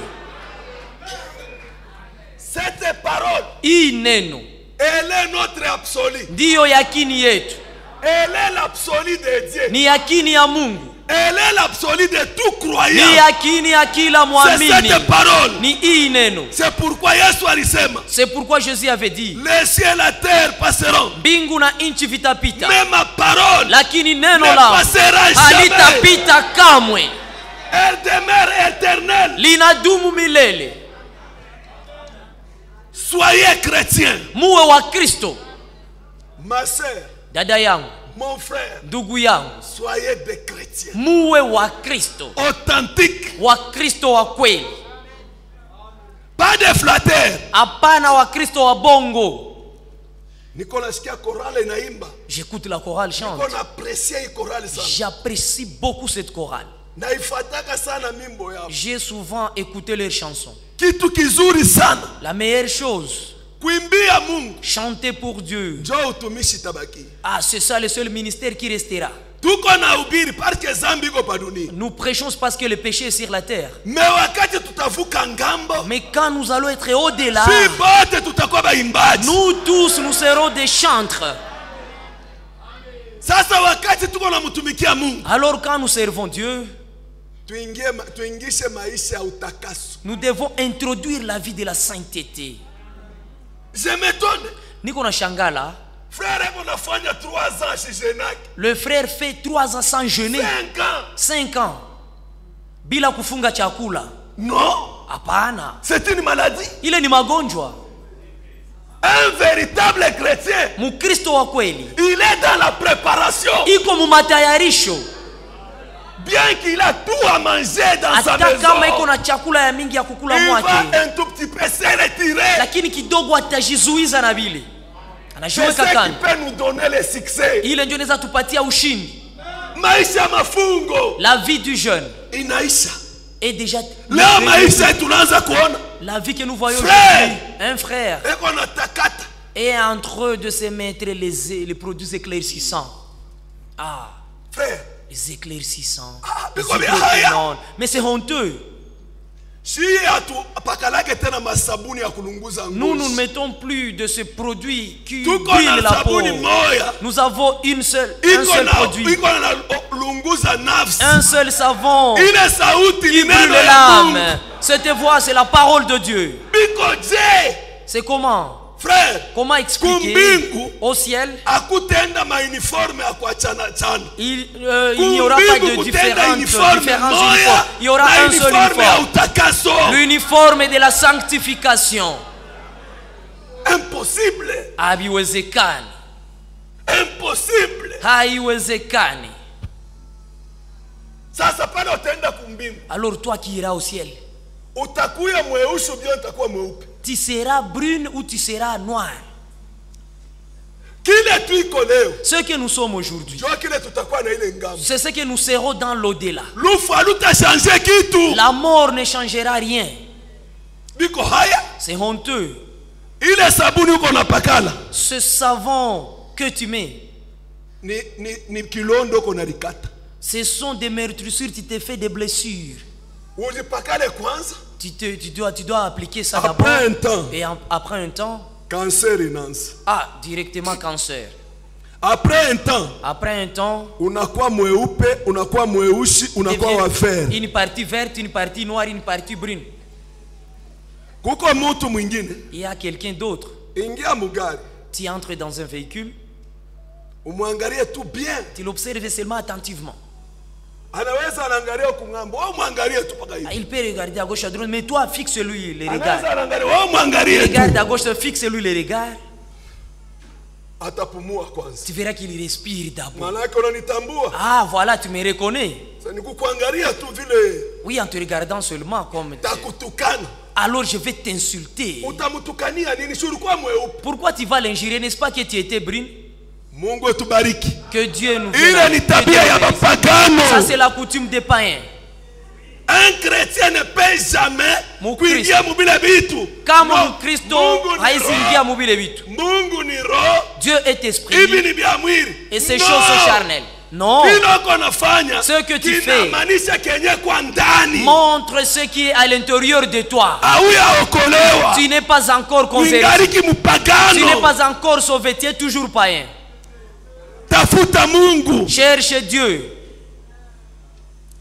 Cette parole Hii neno elle est notre absolu ndiyo yakini yetu, elle est l'absolu de Dieu. Ni yakini ya Mungu, elle est l'absolu de tout ni croyant yakini ya kila c'est mwamini, cette parole. Ni hii neno. c'est pourquoi Yesu alisema C'est pourquoi Jésus avait dit, les cieux et la terre passeront. mbingu na nchi vitapita, mais ma parole lakini neno ne langu passera jamais. halitapita kamwe, elle demeure éternelle. Linadumu milele. Soyez chrétiens. Muwe wa Kristo, ma sœur. Dada yangu, mon frère. Ndugu yangu, soyez des chrétiens. Muwe wa Kristo, authentiques wa Kristo wa kweli, pas des flatteurs hapana wa Kristo wa bongo. J'écoute la chorale chante. J'apprécie beaucoup cette chorale. J'ai souvent écouté leurs chansons. La meilleure chose, chanter pour Dieu. Ah, c'est ça le seul ministère qui restera. Nous prêchons parce que le péché est sur la terre. Mais quand nous allons être au-delà, nous tous, nous serons des chantres. Alors quand nous servons Dieu, nous devons introduire la vie de la sainteté. je m'étonne Niko na shangala, frère eko nafanya 3 ans shijenaki le frère fait trois ans sans jeûner, 5 ans. Cinq ans, bila kufunga chakula. non. Hapana, c'est une maladie. Ile ni magonjwa. un véritable chrétien. Mkristo wa kweli. Il est dans la préparation. Iko mumatayarisho, bien qu'il a tout à manger dans sa hata kama iko maison na chakula ya mingi ya kukula il mwake, va un tout petit peu se retirer. lakini kidogo atajizuiza na vile, anajiweka kando. peut nous donner le succès. Ile ndio inaweza tupatia ushindi. maisha ya mafungo. La vie du jeune. Inaisha. Est déjà leo maisha tunaanza kuona. La vie que nous voyons Frère. Un frère? Na takata. Est en train de se mettre les, les produits éclaircissants. Ah, frère les éclaircissants. Ah, les hydroquinone. Mais c'est honteux. Nous, nous ne mettons plus de ce produit qui brille la peau. Nous avons une seule, un seul produit, nafsi un seul savon qui brûle l'âme. Cette voix, c'est la parole de Dieu. C'est comment? Frère Comment expliquer Kumbingu. au ciel? il, euh, il n'y aura pas de différentes, uniforme différents moya uniformes. Il y aura un seul uniforme L'uniforme de la sanctification. impossible Habiwezekani. impossible Haiwezekani. sasa pale utaenda kumbingu Alors toi qui iras au ciel, utakuya mweusi ubio utakuwa mweupe tu seras brune ou tu seras noire. Ce que nous sommes aujourd'hui, c'est ce que nous serons dans l'au-delà. La mort ne changera rien. C'est honteux. Ce savon que tu mets, ce sont des meurtrissures, tu te fais des blessures. Tu, te- tu dois, tu dois appliquer ça Après d'abord. un temps. Et en- après un temps, inaanza ah, directement cancer. après un temps Après un temps, unakuwa mweupe unakuwa mweusi unakuwa wa vert une partie verte, une partie noire, une partie brune. kuko mutu mwingine? Il y a quelqu'un d'autre. ingia mugari Tu entres dans un véhicule, umwangalie tu bien tu l'observes seulement attentivement. Il peut regarder à gauche, à droite, mais toi, fixe-lui les regards. Regarde tu. À gauche, fixe-lui les regards. Tu verras qu'il respire d'abord. Ah, voilà, tu me reconnais. Oui, en te regardant seulement comme... Alors je vais t'insulter. Pourquoi tu vas l'injurer N'est-ce pas que tu étais brune? Mungu Que Dieu nous ile ni tabia ya Ça, c'est la coutume des païens. un chrétien ne peut jamais kuingia mubile vitu Kama Mkristo Mungu ni haiziingia roho. mubile vitu. mungu ni roho Dieu est hivi esprit ni vya mwili et ces choses sont charnelles. Non. Ce que tu fais. Montre ce qui est à l'intérieur de toi. auyaokolewa Tu n'es pas encore converti. Tu n'es pas encore sauvé. Tu es toujours païen. Tafuta mungu Cherche Dieu.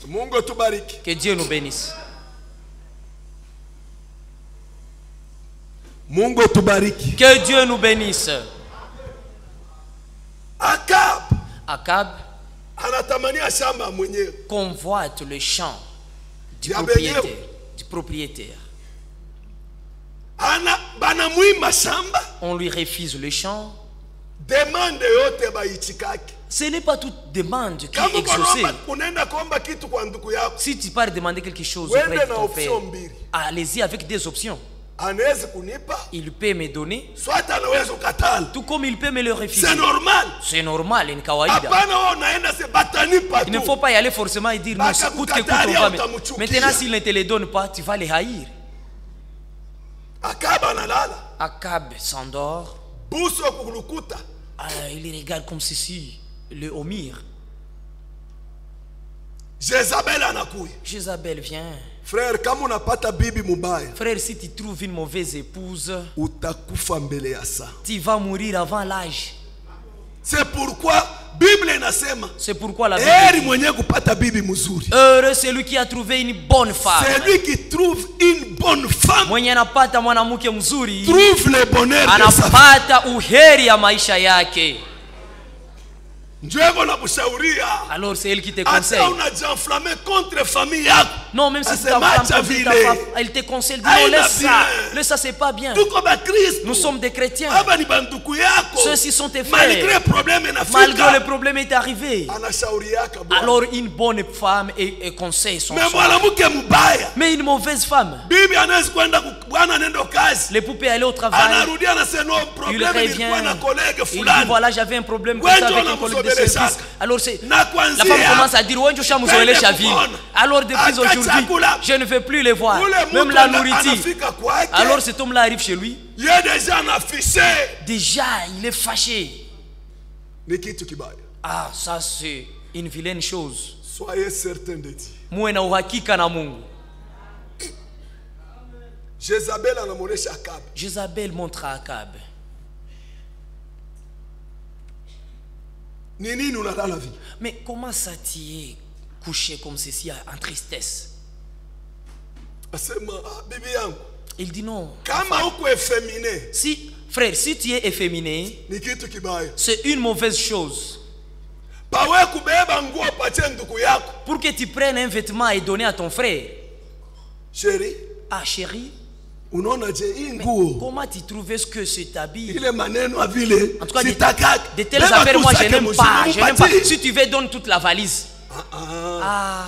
mungu tubariki Que Dieu nous bénisse. mungu tubariki Que Dieu nous bénisse. akab Akab anatamania shamba mwenyewe convoite le champ du propriétaire. Du propriétaire. ana banamwima shamba On lui refuse le champ. Demande yote Ce n'est pas toute demande qui est exaucée. Si tu pars demander quelque chose auprès de ton allez-y avec des options. Il peut me donner, tout comme il peut me le refuser. c'est normal C'est normal, kawaida. Il ne faut pas y aller forcément et dire non, coûte que coûte, on va. Maintenant, s'il ne te les donne pas, tu vas les haïr. Akab s'endort. Ah, il les regarde comme ceci, le Omir. jezabel anakuya Jézabel vient. frere kama unapata bibi mubaya Frère, si tu trouves une mauvaise épouse, utakufa mbele ya saa tu vas mourir avant l'âge. c'est pourquoi bible inasema C'est pourquoi la Bible heri mwenye kupata bibi mzuri Heureux celui qui a trouvé une bonne femme. celui qui trouve une bonne femme Mwenye anapata mwanamke mzuri trouve le bonheur anapata uheri ya maisha yake. Alors c'est elle qui te conseille. Non, même si ta femme, contre ta femme, elle te conseille, non, laisse ça. Laisse ça, c'est pas bien. Nous sommes des chrétiens. Ceux-ci sont tes frères. malgré le problème est arrivé. Alors une bonne femme et, et conseille son Mais une mauvaise femme, les poupées allaient au travail. Il revient. Il dit voilà, j'avais un problème comme Wenjo ça avec un collègue de. Alors la femme commence à dire. Alors depuis aujourd'hui, je ne veux plus les voir. Même la nourriture. Alors cet homme-là arrive chez lui. Déjà, il est fâché. Ah, ça c'est une vilaine chose. soyez certain de Dieu Jézabel montre à Akab. ni nini unalala vile Mais comment ça t'y est couché comme ceci en tristesse? Ah, yangu Il dit non. Si, frère, si tu es efféminé, c'est une mauvaise chose. nguo patie ndugu yako Pour que tu prennes un vêtement et donner à ton frère. sheri Ah chérie, comment tu trouves ce que c'est habit En tout cas, de, de Beba affaires, moi je n'aime pas. Si tu veux, donne toute la valise. Ah, Ah,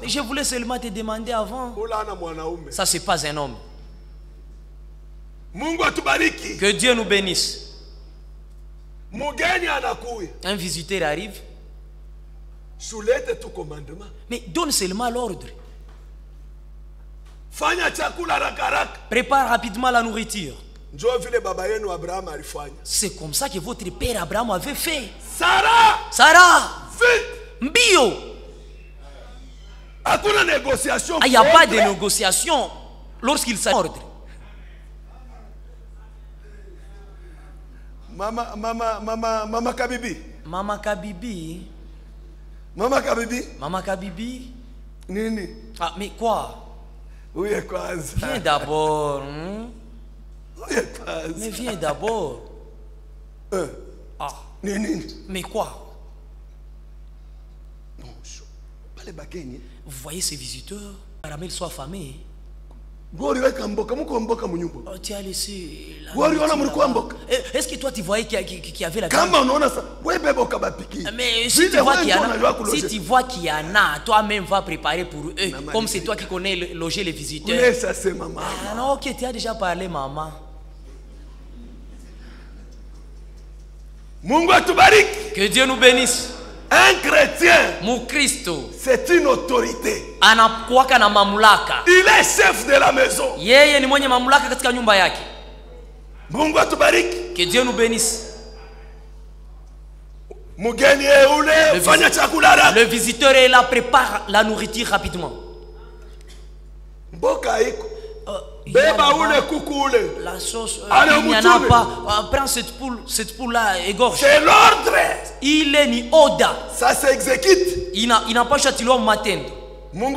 mais je voulais seulement te demander avant. Ça, c'est pas un homme. Que Dieu nous bénisse. Un visiteur arrive, mais donne seulement l'ordre. fanya chakula haraka haraka Prépare rapidement la nourriture. C'est comme ça que votre père Abraham avait fait. sara! Sarah, vite! Mbio, il n'y a pas de négociation lorsqu'il s'ordre. mama mama mama mama kabibi. Mama Kabibi, mama kabibi? Mama Kabibi? nini? Ah, mais quoi? Uye kwanza Viens d'abord. hein? uye kwanza Mais viens d'abord. Eh, Ah, ni nini mais quoi? Non, bageni Vous voyez ces visiteurs? Caramel soit affamé. Gwe uliweka mboka muko mboka munyumba Oh, la Wewe uliona nourriture mlikuwa mboka? Eh, Est-ce que toi tu voyais qu'il y, qu'il y avait la kama unaona sa we beba ukabapiki Mais si tu vois wewe qu'il y en a, si tu vois qu'il y en a, toi-même va préparer pour eux. Comme c'est toi qui connais loger les visiteurs. unesha sema mama Ah non, ok, tu as déjà parlé, maman. mungu atubariki Que Dieu nous bénisse. Un chrétien Mukristo c'est une autorité anakuwaka na mamlaka. il est chef de la maison Yeye ni mwenye mamlaka katika nyumba yake. mungu atubariki Que Dieu nous bénisse. mgeni ye ule Le fanya chakula haraka Le visiteur est là, prépare la nourriture rapidement. mboka haiko Euh, La sauce, euh, il n'y en a pas. Euh, prends cette poule, cette poule-là, égorge. c'est l'ordre Il est ni oda. ça s'exécute Il n'a il n'a pas châtillon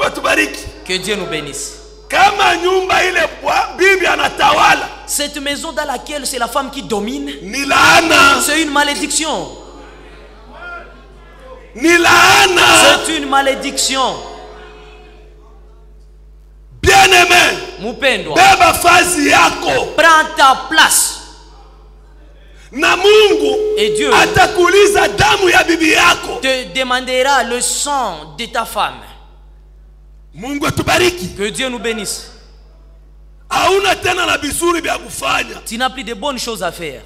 atubariki Que Dieu nous bénisse. Cette maison dans laquelle c'est la femme qui domine, c'est une malédiction. C'est une malédiction. bien aimé Mupendwa, beba fazi yako prends ta place. na mungu Et Dieu atakuuliza damu ya bibi yako te demandera le sang de ta femme. mungu atubariki Que Dieu nous bénisse. hauna tena na vizuri vya kufanya Tu n'as plus de bonnes choses à faire.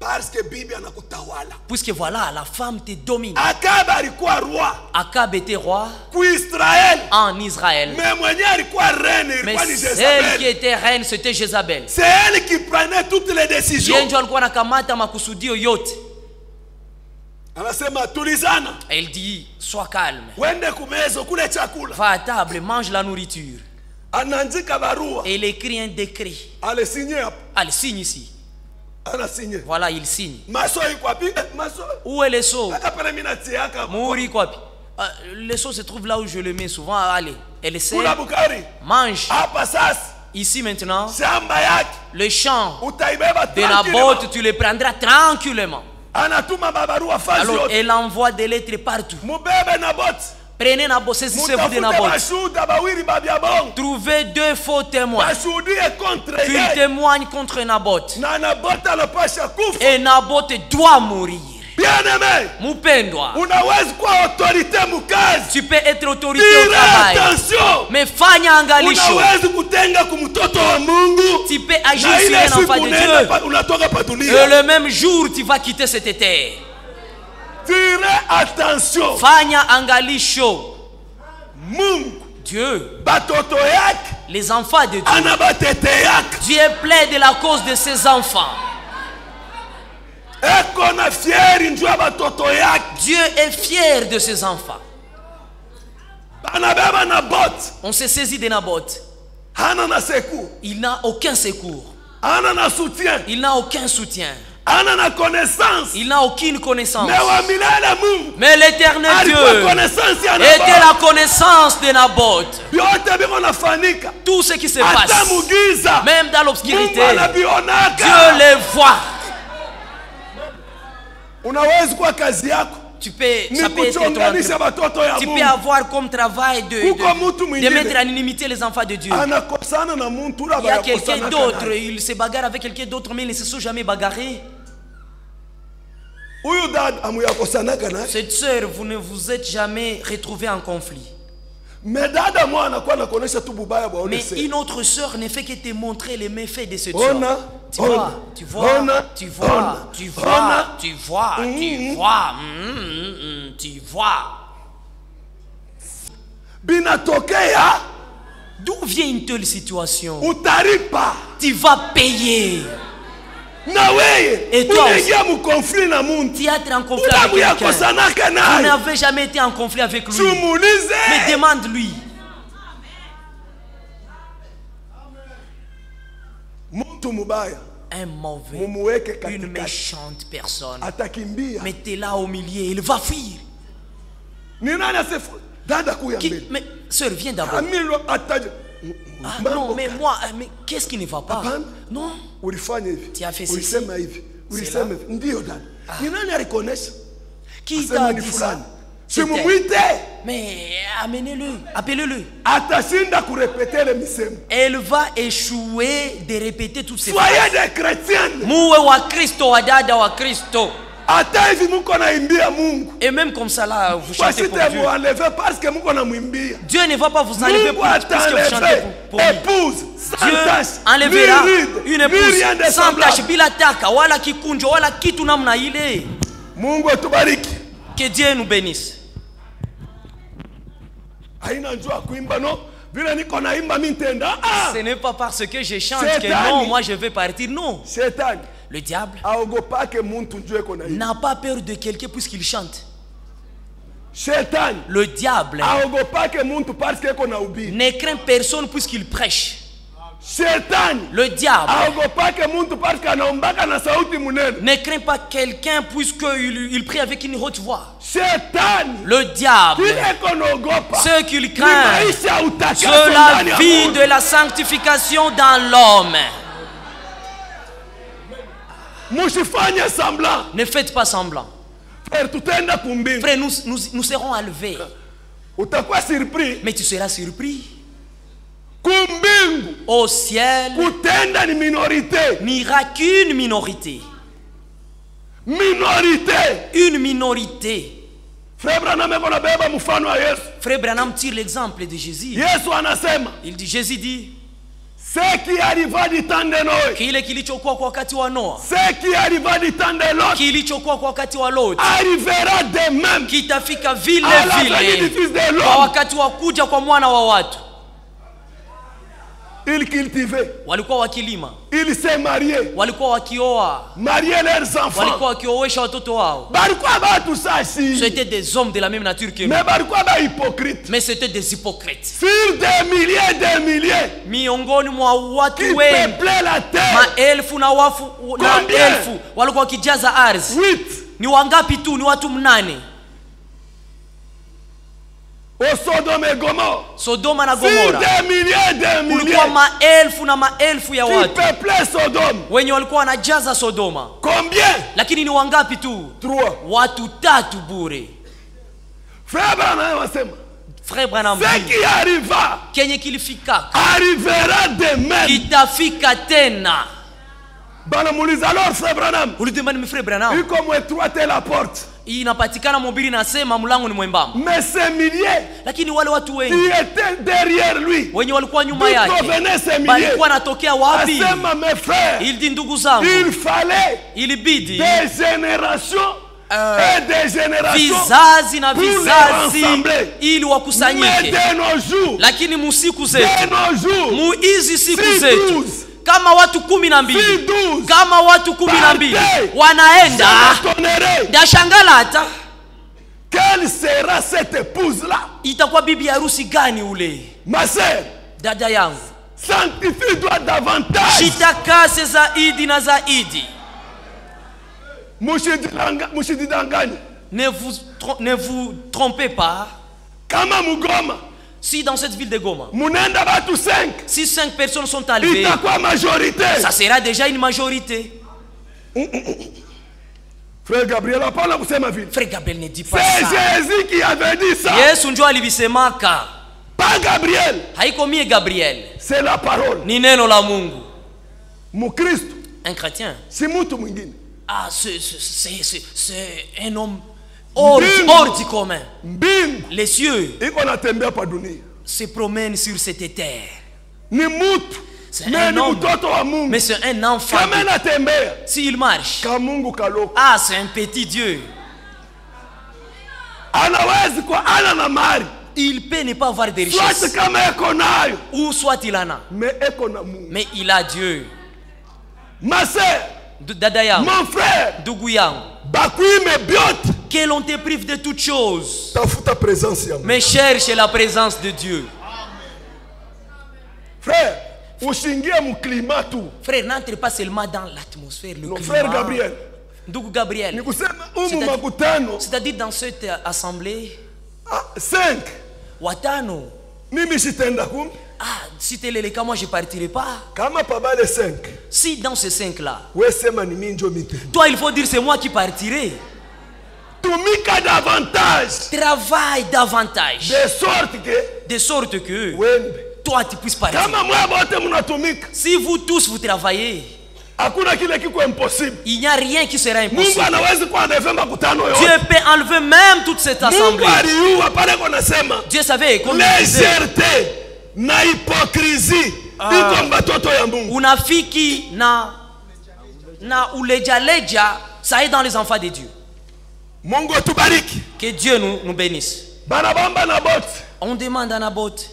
Parce que bibi anakutawala Puisque voilà, la femme te domine. akabe alikuwa roi Akab était roi kuisraeli en Israël. me mwenye alikuwa reine Mais ilikuwa ni celle qui jezabel était reine, c'était Jézabel. c'est elle qui prenait toutes les décisions Yeye ndio alikuwa anakamata makusudio yote. anasema tulizana Elle dit, sois calme. wende kumezo kule chakula Va à table, mange la nourriture. anaandika barua il écrit un décret. alisinye hapo Allez, signe ici. Voilà, il signe. Eh, Où est le seau hata pale mimi natiaka Mouri quoi Euh, Le seau se trouve là où je le mets souvent. Allez, elle sait. Mange. sasa Ici maintenant, le champ de tranquillement. Naboth, tu le prendras tranquillement. Alors, elle envoie des lettres partout. Prenez Naboth, saisissez-vous de mutafute Naboth. bashuda bawili babya bongo Trouvez deux faux témoins bashuhudie contre qui yeye témoignent contre na kufa Et Naboth doit mourir. bien aimé Mupendwa, unawezi kuwa autorite mukazi tu peux être autorité au travail. attention Mais fanya angalisho. Tu peux agir na sur un enfant de Dieu. Et le même jour, tu vas quitter cette terre. Tire attention. Fanya angalisho. mungu. Dieu, batoto yake les enfants de Dieu. anabateteaka Dieu plaide de la cause de ses enfants. Dieu est fier de ses enfants. On se saisit de Naboth. il n'a aucun secours, il n'a aucun soutien, il n'a aucune connaissance. Mais l'éternel Dieu était la connaissance de Naboth. Tout ce qui se passe, même dans l'obscurité, Dieu les voit. Tu peux, ni ça peut être ton kuchonganisha watoto ya Tu peux mungu avoir comme travail de, de, mettre en inimité les enfants de Dieu? ule Il y a quelqu'un d'autre, il se bagarre avec quelqu'un d'autre, mais ils ne se sont jamais bagarrés. Cette sœur, vous ne vous êtes jamais retrouvés en conflit. Mais une autre sœur ne fait que te montrer les méfaits de cette sœur. Tu vois, tu vois, tu vois, ona, tu vois, tu vois, tu vois, tu vois. D'où vient une telle situation? Tu vas payer. Et toi Tu es en conflit avec quelqu'un. Vous n'avez jamais été en conflit avec lui. Mais demande-lui. Un mauvais, une méchante personne. Mettez-la au milieu, il va fuir. Qui- mais, sœur, viens d'abord. Ah, non, mais moi, euh, mais qu'est-ce qui ne va pas? Non. Tu as fait ceci. ulisema hivi. Ndiyo dada ni nani alikuonesha Qui Asema t'a ni dit ça? fulani. Simumwite Mais amenez-le, appelez-le. atashinda kurepete ile misemo. Elle va échouer de répéter toutes ces soyez des chrétiennes. Muwe wa Kristo, wa dada wa Kristo. Et même comme ça là, vous chantez pour Dieu. parce que ne va pas vous enlever pour, puisque vous chantez pour, épouse sans Dieu une épouse sans semblable. tache bila taka wala kikunjo wala kitu namna ile. mungu atubariki Que Dieu nous bénisse. ah! Ce n'est pas parce que je chante que non, moi je vais partir. Non. shetani Le diable naimba n'a pas peur de quelqu'un puisqu'il chante. Le diable ubiri ne craint personne puisqu'il prêche. Le diable munene ne craint pas quelqu'un puisqu'il il prie avec une haute voix. Le diable, ce qu'il craint, c'est la vie de la sanctification dans l'homme. Musifanye semblant Ne faites pas semblant. frère tutaenda kumbingu Frère, nous, nous, nous serons enlevés. utakuwa surpris Mais tu seras surpris. kumbingu Au ciel, kutenda ni minorité n'ira qu'une minorité. minorité Une minorité. frère branham tire l'exemple de Jésus. Il dit, Jésus dit, ce qui arriva du temps de noe. Kile kilichokuwa kwa wakati wa Noa, ce qui arriva du temps de lot. Kilichokuwa kwa wakati wa Lot, arrivera de même kitafika vile à la venue du vile fils de kwa l'homme wakati wa kuja kwa mwana wa watu. Il cultivait Walikuwa wakilima, il se mariaient. walikuwa wakioa, leurs enfants walikuwa wakiowesha watoto wao. balikuwa batu sasi. C'était des hommes de la même nature que nous, mais balikuwa bahypocrite mais c'était des hypocrites. sur des milliers des milliers Miongoni mwa watu qui wengi, peuplaient la terre maelfu na wafu na elfu walikuwa wakijaza ardhi. Ni wangapi tu? Ni watu mnane. Au Sodome et Gomorre. Sodoma na Gomora des milliers des milliers kulikuwa maelfu na maelfu ya watu. wenye walikuwa wanajaza Sodoma, combien? Lakini ni wangapi tu? trois. Watu tatu bure. frère Branham Frère Branham ce qui arriva kenye kilifika. arrivera de même kitafika tena. banamuuliza alors frère Branham. Branham, la porte inapatikana mhubiri nasema mlango ni mwembamba, mais ces milliers lakini wale watu qui wengi étaient derrière lui. wenye walikuwa nyuma yake balikuwa natokea wapi? asema mes frères Il dit ndugu zangu, il fallait ilibidi des générations Uh, et des générations vizazi na vizazi ili wakusanyike, lakini musiku zetu de nos jours mu hizi siku zetu kama watu kumi na mbili. Kama watu kumi na mbili. Wanaenda. Ndashangala hata quelle sera cette épouse là? Itakuwa bibi harusi gani ule? Ma sœur dada yangu. Sanctifie-toi davantage. Jitakase zaidi na zaidi. Ne vous, ne vous trompez pas. Kama mugoma si dans cette ville de Goma munenda batu 5 si cinq personnes sont enlevées ça sera déjà une majorité. Frère gabriel frère Gabriel ne dit pas c'est ça. Jésus qui avait dit ça. Yesu njo alivisemaka pas gabriel. Haiko mie gabriel. C'est la parole. Ni neno la mungu. Mukristo un chrétien. Si mutu mwingine. Ah c'est c'est- c'est- c'est- c'est un homme hors, Mbingu. hors du commun. Mbingu. Les cieux. Se promènent sur cette terre. C'est un homme. mais c'est un enfant s'il marche. ah c'est un petit dieu. Il peut ne pas avoir de richesse. ou soit il en a? mais il a Dieu. Ma sœur D- dada yangu. mon frère ndugu yangu. bakuime byote que l'on te prive de toutes choses. Mais cherche la présence de Dieu. Frère frère n'entre pas seulement dans l'atmosphère le climat. frère gabriel. Gabriel. C'est-à-dire- dans cette euh, assemblée? Ah, 5 watano. Mimi ah si teleleka moi je partirai pas. Kama pabale 5 si dans ces cinq là we sema ni mimi njo mitenda toi il faut dire c'est moi qui partirai tumika davantage. Travaille davantage. De sorte que de sorte que toi tu puisses partir kama mnatumika si vous tous vous travaillez hakuna kile kiko impossible. il n'y a rien qui sera mungu impossible. kuwa makutano Dieu peut enlever même toute cette mungu assemblée. aliua pale konasema Dieu savait comme légèreté na hypocrisie. Iko batoto ya mungu. Unafiki na na ulejaleja ça est dans les enfants de Dieu mungu atubariki. Que Dieu nous, nous bénisse. Banabamba na bote on demande à Naboth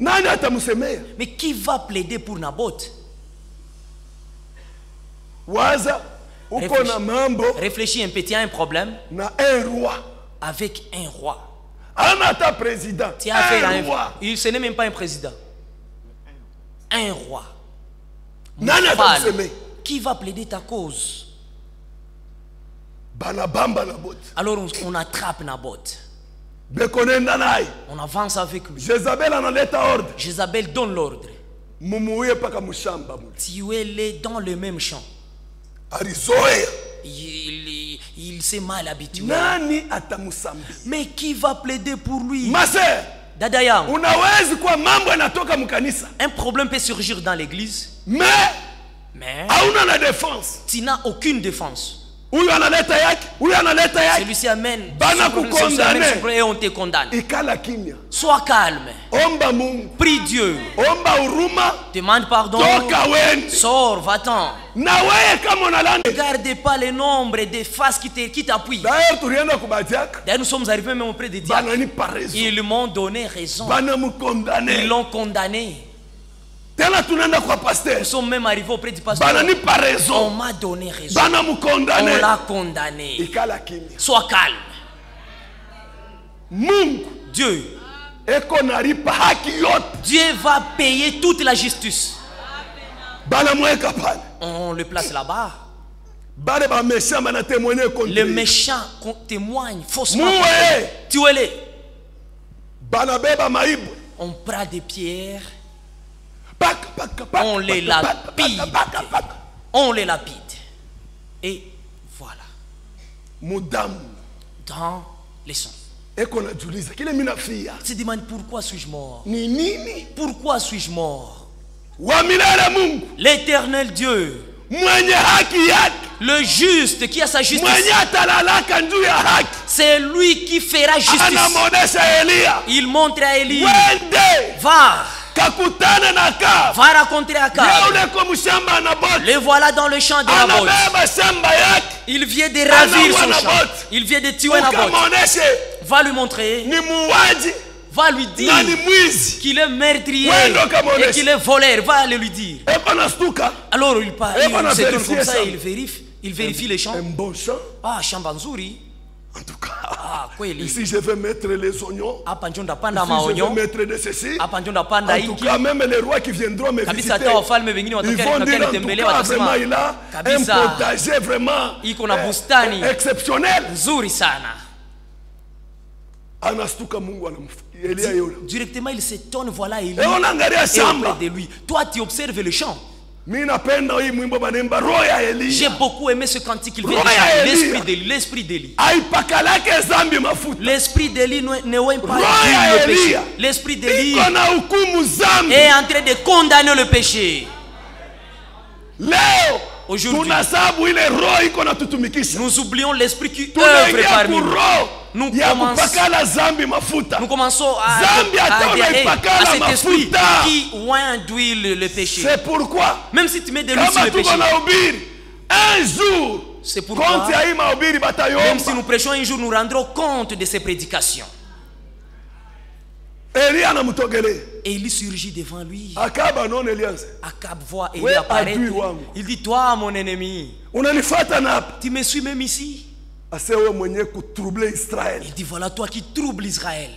nani atamsemea mais qui va plaider pour Naboth waza uko Réfléchis. na mambo. Réfléchis un peu tu as un problème. Na un roi. Avec un roi. Ana ata président. Tu as à un roi. il ce n'est même pas un président. Un roi. Nani Mfalme. atamsemea qui va plaider ta cause? Alors on, attrape Naboth on avance avec lui. Jézabel donne l'ordre. Tuez-les dans le même champ. Il, il, il s'est mal habitué. Mais qui va plaider pour lui? Maser dada yangu unawezi kuwa mambo yanatoka mkanisa un problème peut surgir dans l'église. Mais tu n'as aucune défense huyu analeta yake huyu analeta yake. Celui-ci amène Bana kukondane. et on te condamne. Ikala kimya. Sois calme. Omba mungu. Prie Dieu. Omba huruma. Demande pardon. Toka wende. Sors va-t'en. Na weye kama unalanda ne garde pas le nombre de faces qui te- qui t'appuient. Tulienda d'ailleurs nous sommes arrivés même auprès des diacres banani parezo ils m'ont donné raison. Ils l'ont condamné nous sommes même arrivés auprès du pasteur. On m'a donné raison. On l'a condamné. Sois calme. Dieu. Yote Dieu va payer toute la justice. On le place là-bas. Méchants con- témoignent faussement tuez-les on prend des pierres on les lapide. on les lapide. Et voilà. Dans les sons. Eko najuliza kile minafia se demande pourquoi suis-je mort? Pourquoi suis-je mort? L'éternel Dieu. Le juste qui a sa justice. C'est lui qui fera justice. Il montre à Élie va kakutane na ka va raconter à Akab le voilà dans le champ de yake il vient de ravir son champ. il vient de tuer ukamwoneshe va lui montrer. Va lui dire qu'il est meurtrier et qu'il est voleur. Va le lui dire. Alors il a il vérifié comme ça et il vérifie il vérifie les champs un bon champ. Ah shamba nzuri en tout cas ah Ici, je vais mettre les oignons. Ici, je vais mettre de ceci. En tout cas, même les rois qui viendront me visiter, ils vont dire en tout cas, vraiment, il a un potager vraiment eh, exceptionnel. directement il s'étonne voilà Élie Eh, unaangalia est auprès de lui. Toi tu observes le champ J'ai beaucoup aimé ce cantique. Qu'il vient de l'esprit d'Élie l'esprit d'Élie l'esprit d'Élie ne pas le péché. L'esprit d'Élie est en train de condamner le péché. Aujourd'hui. nous oublions l'esprit qui œuvre parmi nous Nous ya commençons- kupakala zambi mafuta. nous commençons à, Zambi à cet esprit qui oint d'huile le péché C'est pourquoi même si tu mets de l'huile sur le péché un jour C'est pourquoi- Même si nous prêchons un jour, nous rendrons compte de ces prédications. Il surgit devant lui. Akab voit Élie apparaître. Il dit Toi, mon ennemi, tu me suis même ici. Il dit Voilà toi qui troubles Israël.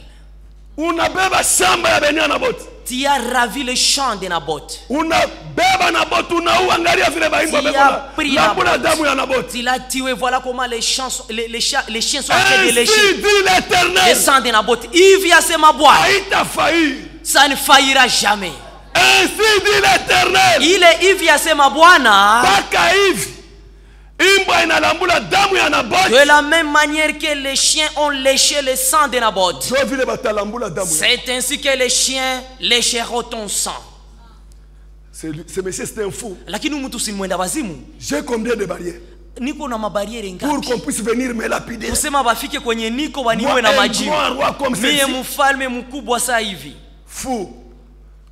Tu as ravi le champ de Naboth. Tu as pris Naboth. Tu l'as tué. Voilà comment les, chiens sont- les, les chats- les chiens sont en train de lécher le sang de Naboth. Il vient se ma boîte. Ça ne faillira jamais. Ainsi dit l'Éternel, Il est hivi asema Bwana. mpaka De la même manière que les chiens ont léché le sang de Naboth. C'est ainsi que les chiens lécheront ton sang. Ce monsieur c'est un fou. J'ai combien de barrières? Niko na mabariere pour ngapi qu'on puisse venir me lapider. kusema bafike kwenye niko waniwe na majibu miye mfalme mkubwa saa hivi Fou.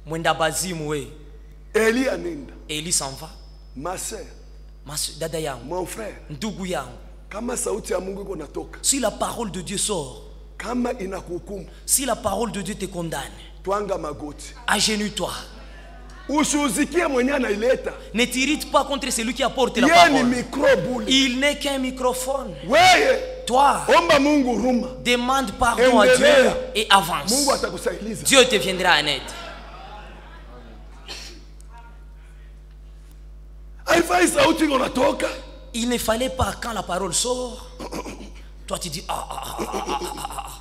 mwenda bazimu we Eli anenda. eli s'en va Ma sœur, dada yangu. Mon frère, ndugu yangu. Kama sauti ya Mungu iko natoka, si la parole de dieu sort. Kama inakuhukumu, si la parole de dieu te condamne. Twanga magoti. agenue-toi Ushuhudikie mwenye anaileta. ne t'irrite pas contre celui qui apporte la parole. il n'est qu'un microphone. Toi. Omba Mungu huruma. demande pardon à dieu et avance. Mungu atakusaidiza. dieu te viendra en aide Haifai sauti. Il ne fallait pas quand la parole sort, toi tu dis ah, ah, ah, ah, ah, ah, ah,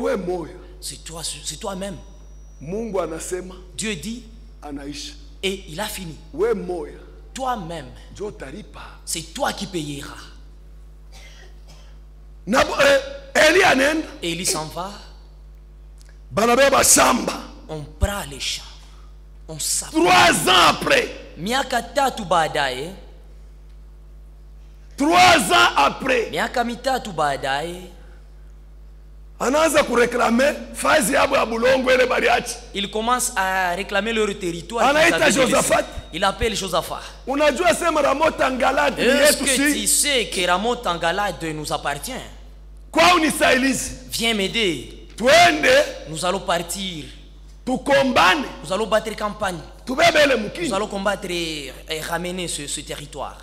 ah. Moyo. c'est toi, c'est toi-même. Mungu anasema Dieu dit anaisha. et il a fini. We moyo Toi-même, ndio c'est toi qui payeras. Na eh, Eli anaenda s'en va, banabeba on prend les champs, on. Trois ans après, Miaka tatu baadaye, trois ans après, miaka mitatu baadaye, anaanza kureklame fazi yabo ya bulongo ile baliachi. ils commencent à réclamer leur territoire. Anaita. Josaphat. Il appelle Josaphat. Unajua sema Ramota Ngalad ni Est-ce yetu que tu si sais que Ramoth en Galade nous appartient? Kwa unisailizi, Viens m'aider. twende Nous allons partir. Tukombane, Nous allons battre campagne. Nous allons combattre et, ramener ce, ce territoire.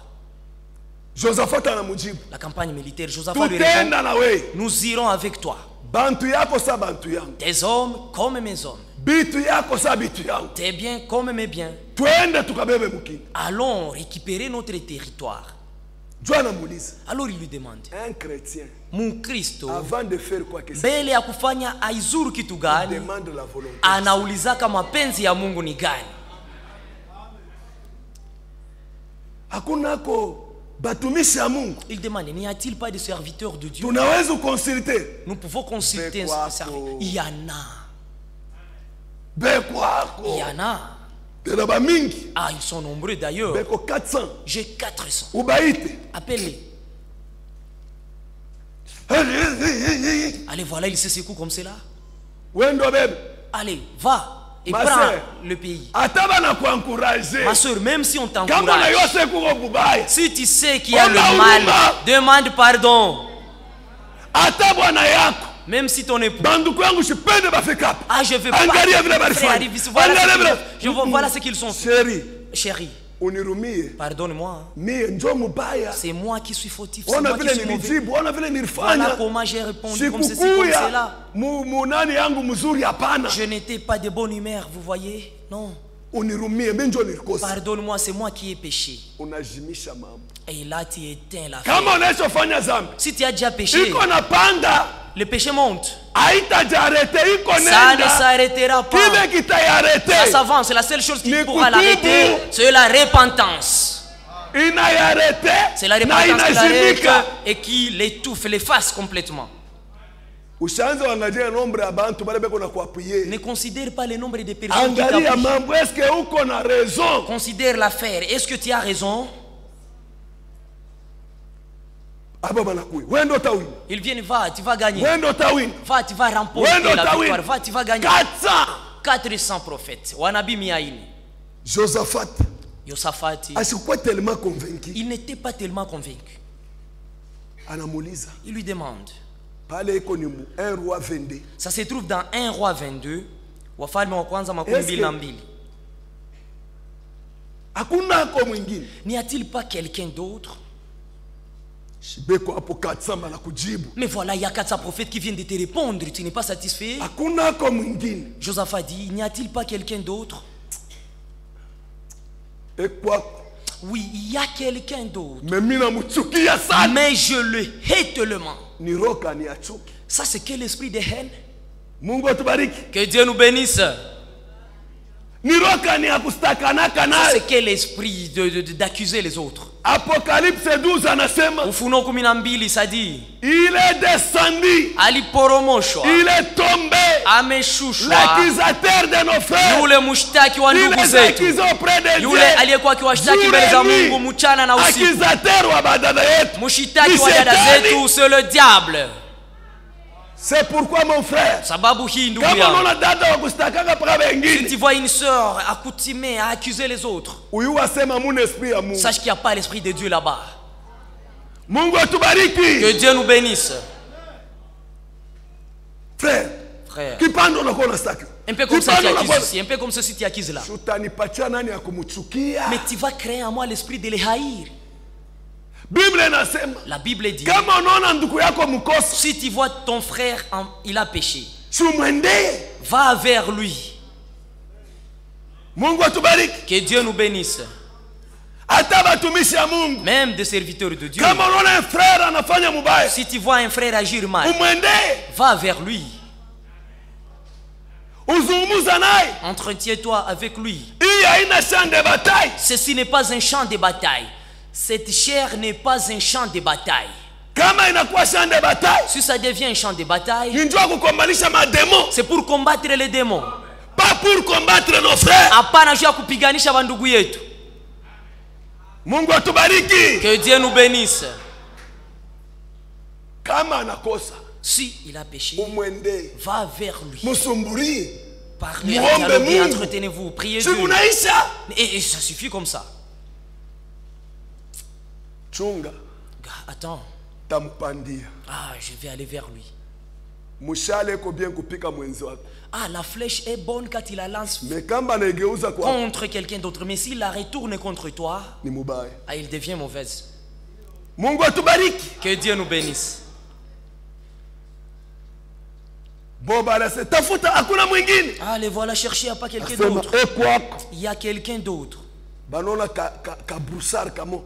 Josaphat La campagne militaire. Josaphat lui répond tutenda na we Nous irons avec toi. bantu yako sa bantu yangu, Tes hommes comme mes hommes. bitu yako sa bitu yangu, Tes biens comme mes biens. twende tukabebe mkini. Allons récupérer notre territoire. Alors il lui demande un chrétien Mon Kristo, avant de faire quoi que ce mbele ya kufanya aizuru kitu gani, demande la volonté. anaulizaka mapenzi ya Mungu ni gani? Hakunako batumishi ya Mungu Il demande N'y a-t-il pas de serviteurs de Dieu? Tunaweza kukonsulte Nous pouvons consulter Bekwako. un serviteur. Il y en a. beko Il y en a. Ah, ils sont nombreux d'ailleurs. beko 400 J'ai 400. ubaite Appelle-les. Allez, voilà, il se secoue comme cela. Allez, va et Ma prends le pays. Ma soeur, même si on t'encourage, si tu sais qu'il y a le mal, demande pardon. Même si ton époux. Ah, je veux pas. Voilà je vois, voilà ce qu'ils sont. Chérie, Chérie, Pardonne-moi. C'est moi qui suis fautif. C'est moi qui suis mauvais. Voilà comment j'ai répondu comme ceci, comme cela. Je n'étais pas de bonne humeur, vous voyez? Non. Pardonne-moi, c'est moi qui ai péché. Kama unachofanya zambi Si tu as déjà péché, iko le péché monte. iko Ça ne s'arrêtera pas. Ça s'avance. La seule chose qui pourra l'arrêter, c'est la repentance. C'est la repentance qui l'arrête et qui l'étouffe, l'efface complètement. Ne considère pas le nombre de personnes qui Considère l'affaire. Est-ce que tu as raison? Tawina Ils viennent, va, tu vas gagner. Va, tu vas remporter. Va, tu vas gagner. 400 400 prophètes. Josaphat tellement convaincu Il n'était pas tellement convaincu. anamuuliza Il lui demande. pale iko ni mu 1 roi 22 Ça se trouve dans 1 roi 22. Wafalme wa kwanza makumi Est-ce mbili que- na mbili. hakunako mwingine? N'y a-t-il pas quelqu'un d'autre beko hapo 400 bala kujibu Mais voilà, il y a 400 prophètes qui viennent de te répondre. Tu n'es pas satisfait? Mwingine Josaphat dit, n'y a-t-il pas quelqu'un d'autre? Oui, il y a quelqu'un d'autre. Mais je le hais tellement. ni roka ni ya chuki Ça, c'est quel esprit de haine? Que Dieu nous bénisse. c'est quel esprit de- de- de- d'accuser les autres? Apocalypse 12 anasema Ufunuo kumi na mbili ça dit il est descendu aliporomoshwa. il est tombé. Ameshushwa. L'accusateur de nos frères yule mshtaki wa ndugu zetu. yule aliyekuwa akiwashtaki mbele za mungu mchana na usiku. accusateur wa badada yetu. Mshitaki wa dada zetu c'est le diable c'est pourquoi mon frère si tu vois une sœur accoutumée à accuser les autres sache qu'il n'y a pas l'esprit de Dieu là-bas. Que Dieu nous bénisse. Frère frère. un peu comme ça tu accuses ici un peu comme ceci tu accuses là. Mais tu vas créer en moi l'esprit de les haïr la Bible dit si tu vois ton frère il a péché. va vers lui. Que Dieu nous bénisse. Même des serviteurs de Dieu. Si tu vois un frère agir mal va vers lui. Entretiens-toi avec lui. Ceci n'est pas un champ de bataille cette chair n'est pas un champ de bataille. Kama inakuwa champ de bataille si ça devient un champ de bataille ni njoo kukombanisha mademo c'est pour combattre les démons. Pas pour combattre nos frères. Hapana juu ya kupiganisha bandugu yetu mungu atubariki. Que Dieu nous bénisse. Kama anakosa si il a péché umwendee va vers lui. Msumbulie parlez dialoguez entretenez-vous priez si Dieu. munaisha et, et ça suffit comme ça chunga. Attends. Tampandia. Ah je vais aller vers lui. Ah la flèche est bonne quand il la lance contre quelqu'un d'autre. Mais s'il la retourne contre toi ah, il devient mauvaise. Que Dieu nous bénisse. Mwingine. Ah les voilà chercher à pas quelqu'un d'autre. Ekwako il y a quelqu'un d'autre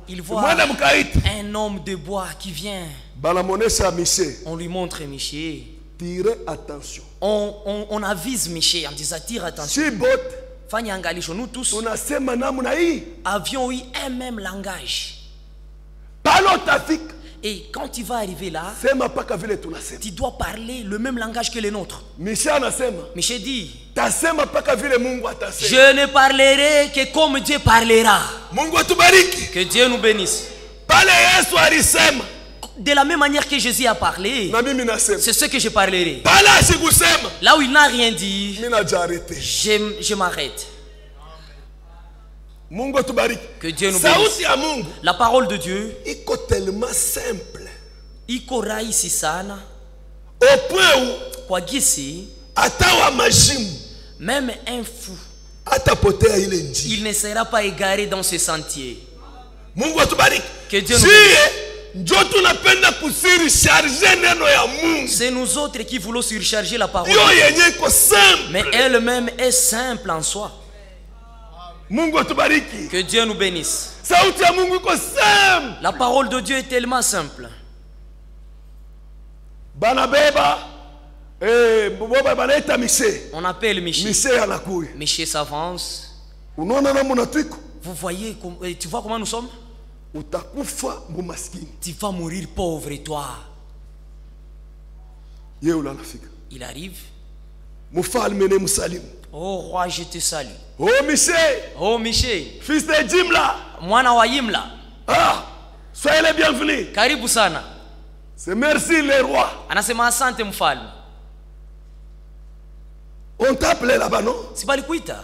il voit un homme de bois qui vient. On lui montre Miché. Tire attention. On, on, on avise Miché en disant tire attention. Nous tous namna hii avions eu un même langage. Pale utafika et quand tu vas arriver là tu dois parler le même langage que les nôtres. Miché dit je ne parlerai que comme Dieu parlera. Que Dieu nous bénisse. De la même manière que Jésus a parlé c'est ce que je parlerai. Là où il n'a rien dit je m'arrête mungu que Dieu nous bénisse. ya mungu. La parole de Dieu iko tellement simple. iko rahisi sana. Au point où kwa gisi majimu même un fou Il ne sera pas égaré dans ce sentier. mungu Que Dieu nous mungu. C'est nous autres qui voulons surcharger la parole. Mais elle-même est simple en soi. Mungu atubariki Que Dieu nous bénisse. sauti ya mungu iko simple La parole de Dieu est tellement simple. banabeba eh, boba banaita mise On appelle Miché. mise anakuya Miché s'avance. unaona namuna twiko Vous voyez, euh, tu vois comment nous sommes? Utakufa mumaskini Tu vas mourir pauvre et toi. ye ule anafika Il arrive. Oh roi, je te salue. oh mise Oh Miché, fils de jimla. Mwana wa Yimla, ah, soyez les bienvenus. Karibu sana. c'est merci le roi Anasema asante mfalme. on t'a appelé là-bas non? Si balikuita.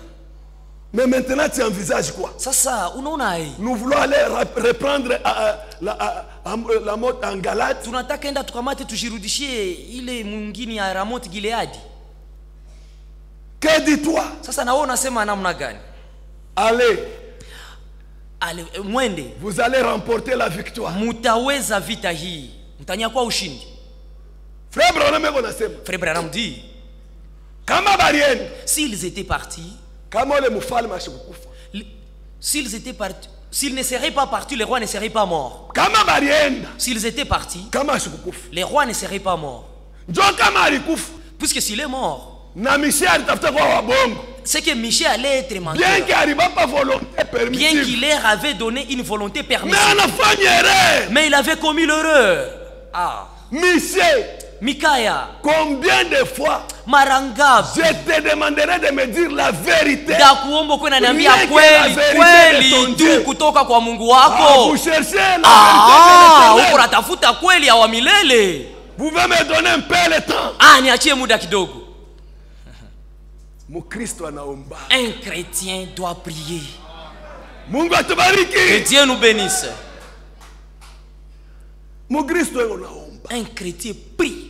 mais maintenant tu envisages quoi? Sasa nous voulons aller reprendre euh, euh, la, euh, euh, la mode en Galate. Tunataka enda tukamate tushirudishie ile mwingine ya Ramot Gileadi. Que dis-toi? Sasa na wewe unasema namna gani? allez. Mwende. Vous allez remporter la victoire. Mutaweza vita hii, mtanyakua ushindi. frère Branham Frère Branham dit, kama balienda s'ils étaient partis, kama ule mfalme ashikukufa li- s'ils étaient partis, s'ils ne seraient pas partis, les rois ne seraient pas morts. kama balienda S'ils étaient partis, kama les rois ne seraient pas morts. njo kama alikufa. Puisque s'il est mort, na misie alitafuta kwa wabongo c'est que Michel allait être bien menteur. qu'il leur avait donné une volonté permissive. Mais il avait commis l'erreur. Ah, misie Mikaya, combien de fois Marangab, je te demanderai de me dire la vérité? Ndakuomba que la kweli tu kutoka kwa Mungu Ah, wako. vous cherchez la Ah, vérité de uko l'éternel. natafuta kweli ya wa milele. Vous pouvez me donner un peu le temps Ah, niachie muda kidogo. Un chrétien doit prier. Que Dieu nous bénisse. Un chrétien prie.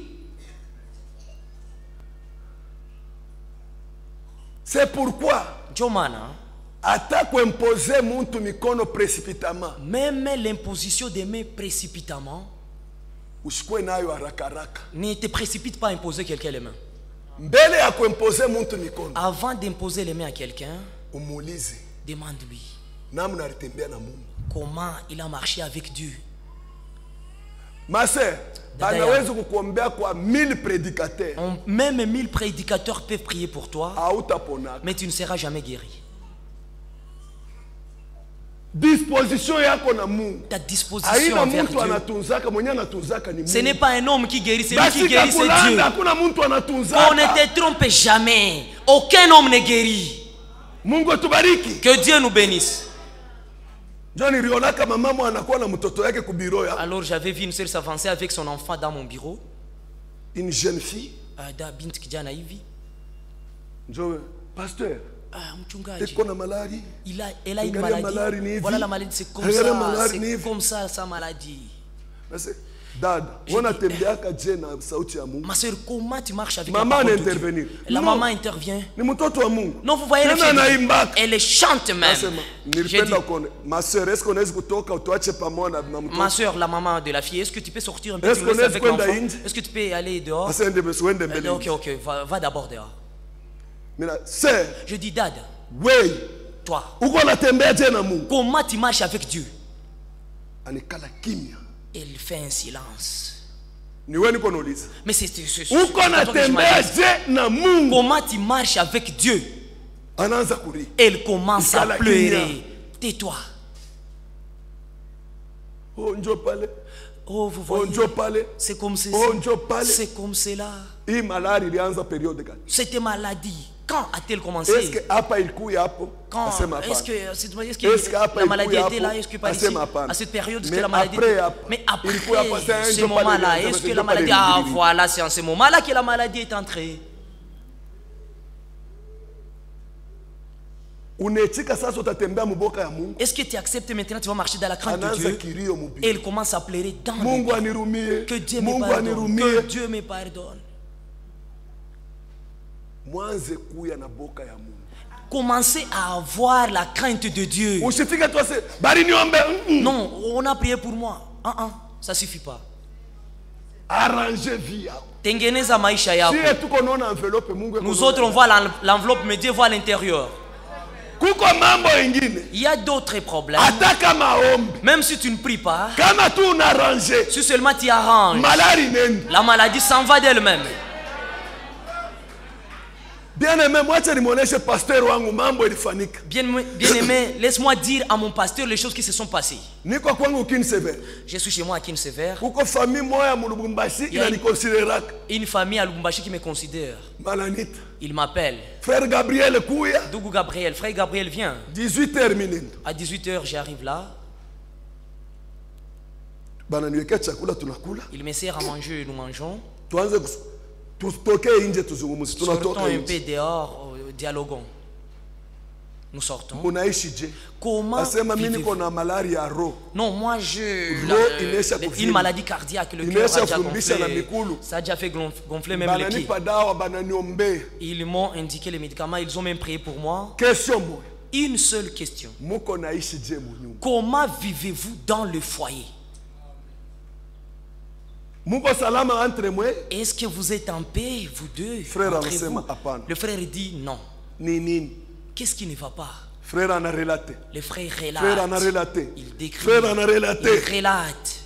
c'est pourquoi même l'imposition des mains précipitamment, ne te précipite pas à imposer quelqu'un les mains. Avant d'imposer les mains à quelqu'un, demande-lui. comment il a marché avec Dieu? même mille prédicateurs peuvent prier pour toi, mais tu ne seras jamais guéri. Disposition yako na mungu Ta disposition envers Dieu. anatunzaka mwenye anatunzaka ni Ce n'est pas un homme qui guérit, c'est lui qui guérit, c'est Dieu. kakulanda hakuna mtu On ne te trompe jamais. Aucun homme ne guérit. mungu atubariki Que Dieu nous bénisse. Alors j'avais vu une sœur s'avancer avec son enfant dans mon bureau. une jeune fille? Kijana hivi. njo pasteur Ah, mchungaji. iko malari une maladie. malari ni hivi. Voilà la maladie, c'est comme ça. C'est comme ça sa maladie. Na sauti ya mungu? Ma soeur, comment tu marches avec Maman la La Non. maman intervient. ni mtoto wa mungu Non, vous voyez Elle chante même. Nasema, kutoka pamoja na ma mtoto soeur, la maman de la fille, est-ce que tu peux sortir un peu Est-ce est avec l'enfant? Est-ce que tu peux aller dehors? Euh, mbele Ok, ok, va, va d'abord dehors. Mina Je dis, Dad, wei toi, comment tu marches avec Dieu? Elle fait un silence. Mais c'est mungu Comment tu marches avec Dieu? Elle commence à pleurer. Tais-toi. oh Oh, vous oh voyez C'est comme ceci. Oh. C'est comme cela. Cette maladie, quand a-t-elle commencé eske hapa ilikuya hapo Quand Est-ce que, c'est- est-ce que Est-ce qu'après la maladie était là? Est-ce que par ici, Asema hapana. à cette période, est-ce que la maladie après, Mais après ce moment-là, est-ce que la maladie... Ah, voilà, c'est en ce moment-là que la maladie est entrée. Est-ce que tu acceptes maintenant, tu vas marcher dans la crainte de Dieu Et il commence à pleurer dans le Que Dieu me pardonne. Que Dieu me pardonne. Mwanze kuya na boka ya mungu commencez à avoir la crainte de Dieu. Non, on a prié pour moi. Ah, ah, ça suffit pas. arrange vie Nous autres, on voit l'en- l'enveloppe, mais Dieu voit l'intérieur. Il y a d'autres problèmes. Même si tu ne pries pas, si seulement tu arranges, la maladie s'en va d'elle-même. Bien aime mwache nimwoneshe pasteur wangu mambo ilifanyika Bien, bien aimé, laisse-moi dire à mon pasteur les choses qui se sont passées. niko kwangu kinsever Je suis chez moi à Kinsever. kuko fami moya mu lubumbashi inanikonsideraka Une famille à Lubumbashi qui me considère. malanita Il m'appelle. frère gabriel kuya Dougou Gabriel, frère Gabriel, viens. 18 heures minendo À 18h, j'arrive là. bananiwekea chakula tunakula Il me sert à manger et nous mangeons. tuanze tutokee nje tuzungumuzi Sortons tunatoka un nje peu dehors, dialoguons. Nous sortons. munaishi je? Comment asema niko na malaria roho Non, moi je. Une maladie cardiaque, le cœur a déjà na gonflé. mikulu. Ça a déjà fait gonf- gonfler même les pieds. Ils m'ont indiqué les médicaments, ils ont même prié pour moi. question moya Une seule question. muko naishi je munyumba Comment vivez-vous dans le foyer muko salama entre mwe Est-ce que vous êtes en paix, vous deux Frère vous? Le frère dit non. Qu'est-ce qui ne va pas? Frère anarelate Le frère relate. frère anarelate Il décrit. frère anarelate Il relate.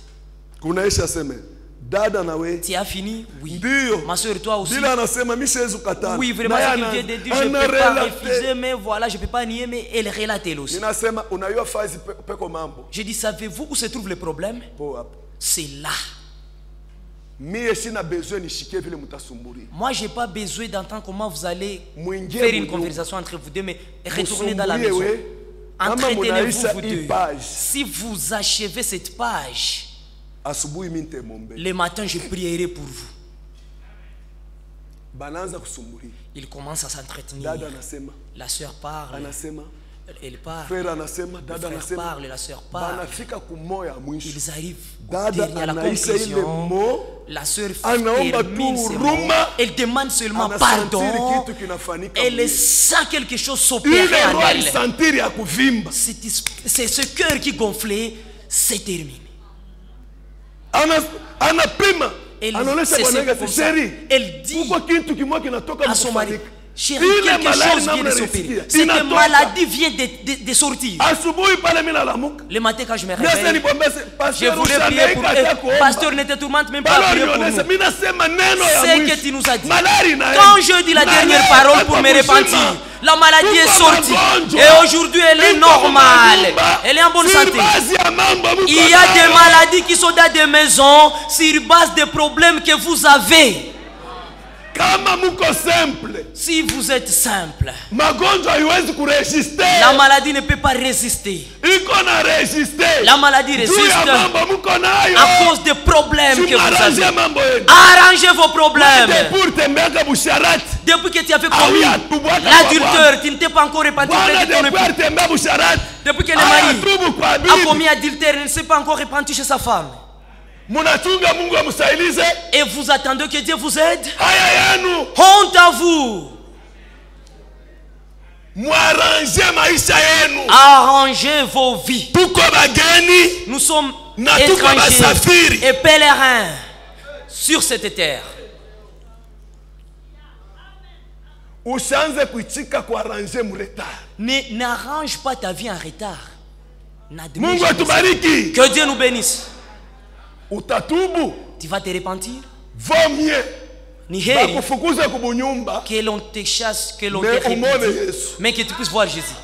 kunaisha seme dada nawe Tu as fini? Oui. ndio Ma soeur, toi aussi bila anasema mishezu katana Oui, vraiment, ce qu'il vient de dire, je ne peux pas refuser, mais voilà, je ne peux pas nier, mais elle relate elle aussi. ninasema unayua fazi pe- peko mambo Je dis, savez-vous où se trouve le problème? C'est là. mie sina besoin nishikie vile mutasumburi Moi, je n'ai pas besoin d'entendre comment vous allez faire une conversation entre vous deux, mais retournez dans la maison. Entretenez-vous vous deux. page. Si vous achevez cette page, le matin, je prierai pour vous. Il commence à s'entretenir. La sœur parle, elle anasema dada anasema parle, la sœur parle. banafika kumoya mwisho Ils arrivent dada la anaisha ile conclusion. mo La sœur anaomba tu huruma, Elle demande seulement pardon. kitu kinafanyika Elle sent quelque chose s'opérer en elle. alisantiri ya kuvimba C'est ce cœur qui gonflait, c'est terminé. Ana- anapima Elle- anaonesha bwana yake dit kitu kimoja kinatoka mkufanika chérie, quelque chose vient de s'opérer. Cette maladie vient de, de- de sortir. Le matin, quand je me réveille, je voulais prier pour kuomba Pasteur, ne te tourmente même pas prier pour nous. C'est mwisho. que tu nous as dit. Quand je dis la dernière parole pour me repentir, la maladie est sortie. Et aujourd'hui, elle est normale. Elle est en bonne santé. Il y a des maladies qui sont dans des maisons sur base des problèmes que vous avez. Kama muko simple Si vous êtes simple, magonjwa haiwezi kuresiste. la maladie ne peut pas résister. iko na resiste. La maladie résiste. mambo muko nayo. À cause des problèmes que vous avez. mambo yenu. Arrangez vos problèmes. pour tembeaka busharati Depuis que tu avais Ah commis l'adultère, tu ne t'es pas encore repenti depuis que le mari a commis adultère, il ne s'est pas encore repenti chez sa femme. Et vous attendez que Dieu vous aide. Honte à vous. Arrangez vos vies. Nous sommes étrangers et pèlerins sur cette terre. N'arrange pas ta vie en retard. Que Dieu nous bénisse. Utatubu Tu vas te repentir. Vaut mieux. Ni que l'on te chasse, que l'on te Yesu. mais que tu puisses voir Jésus.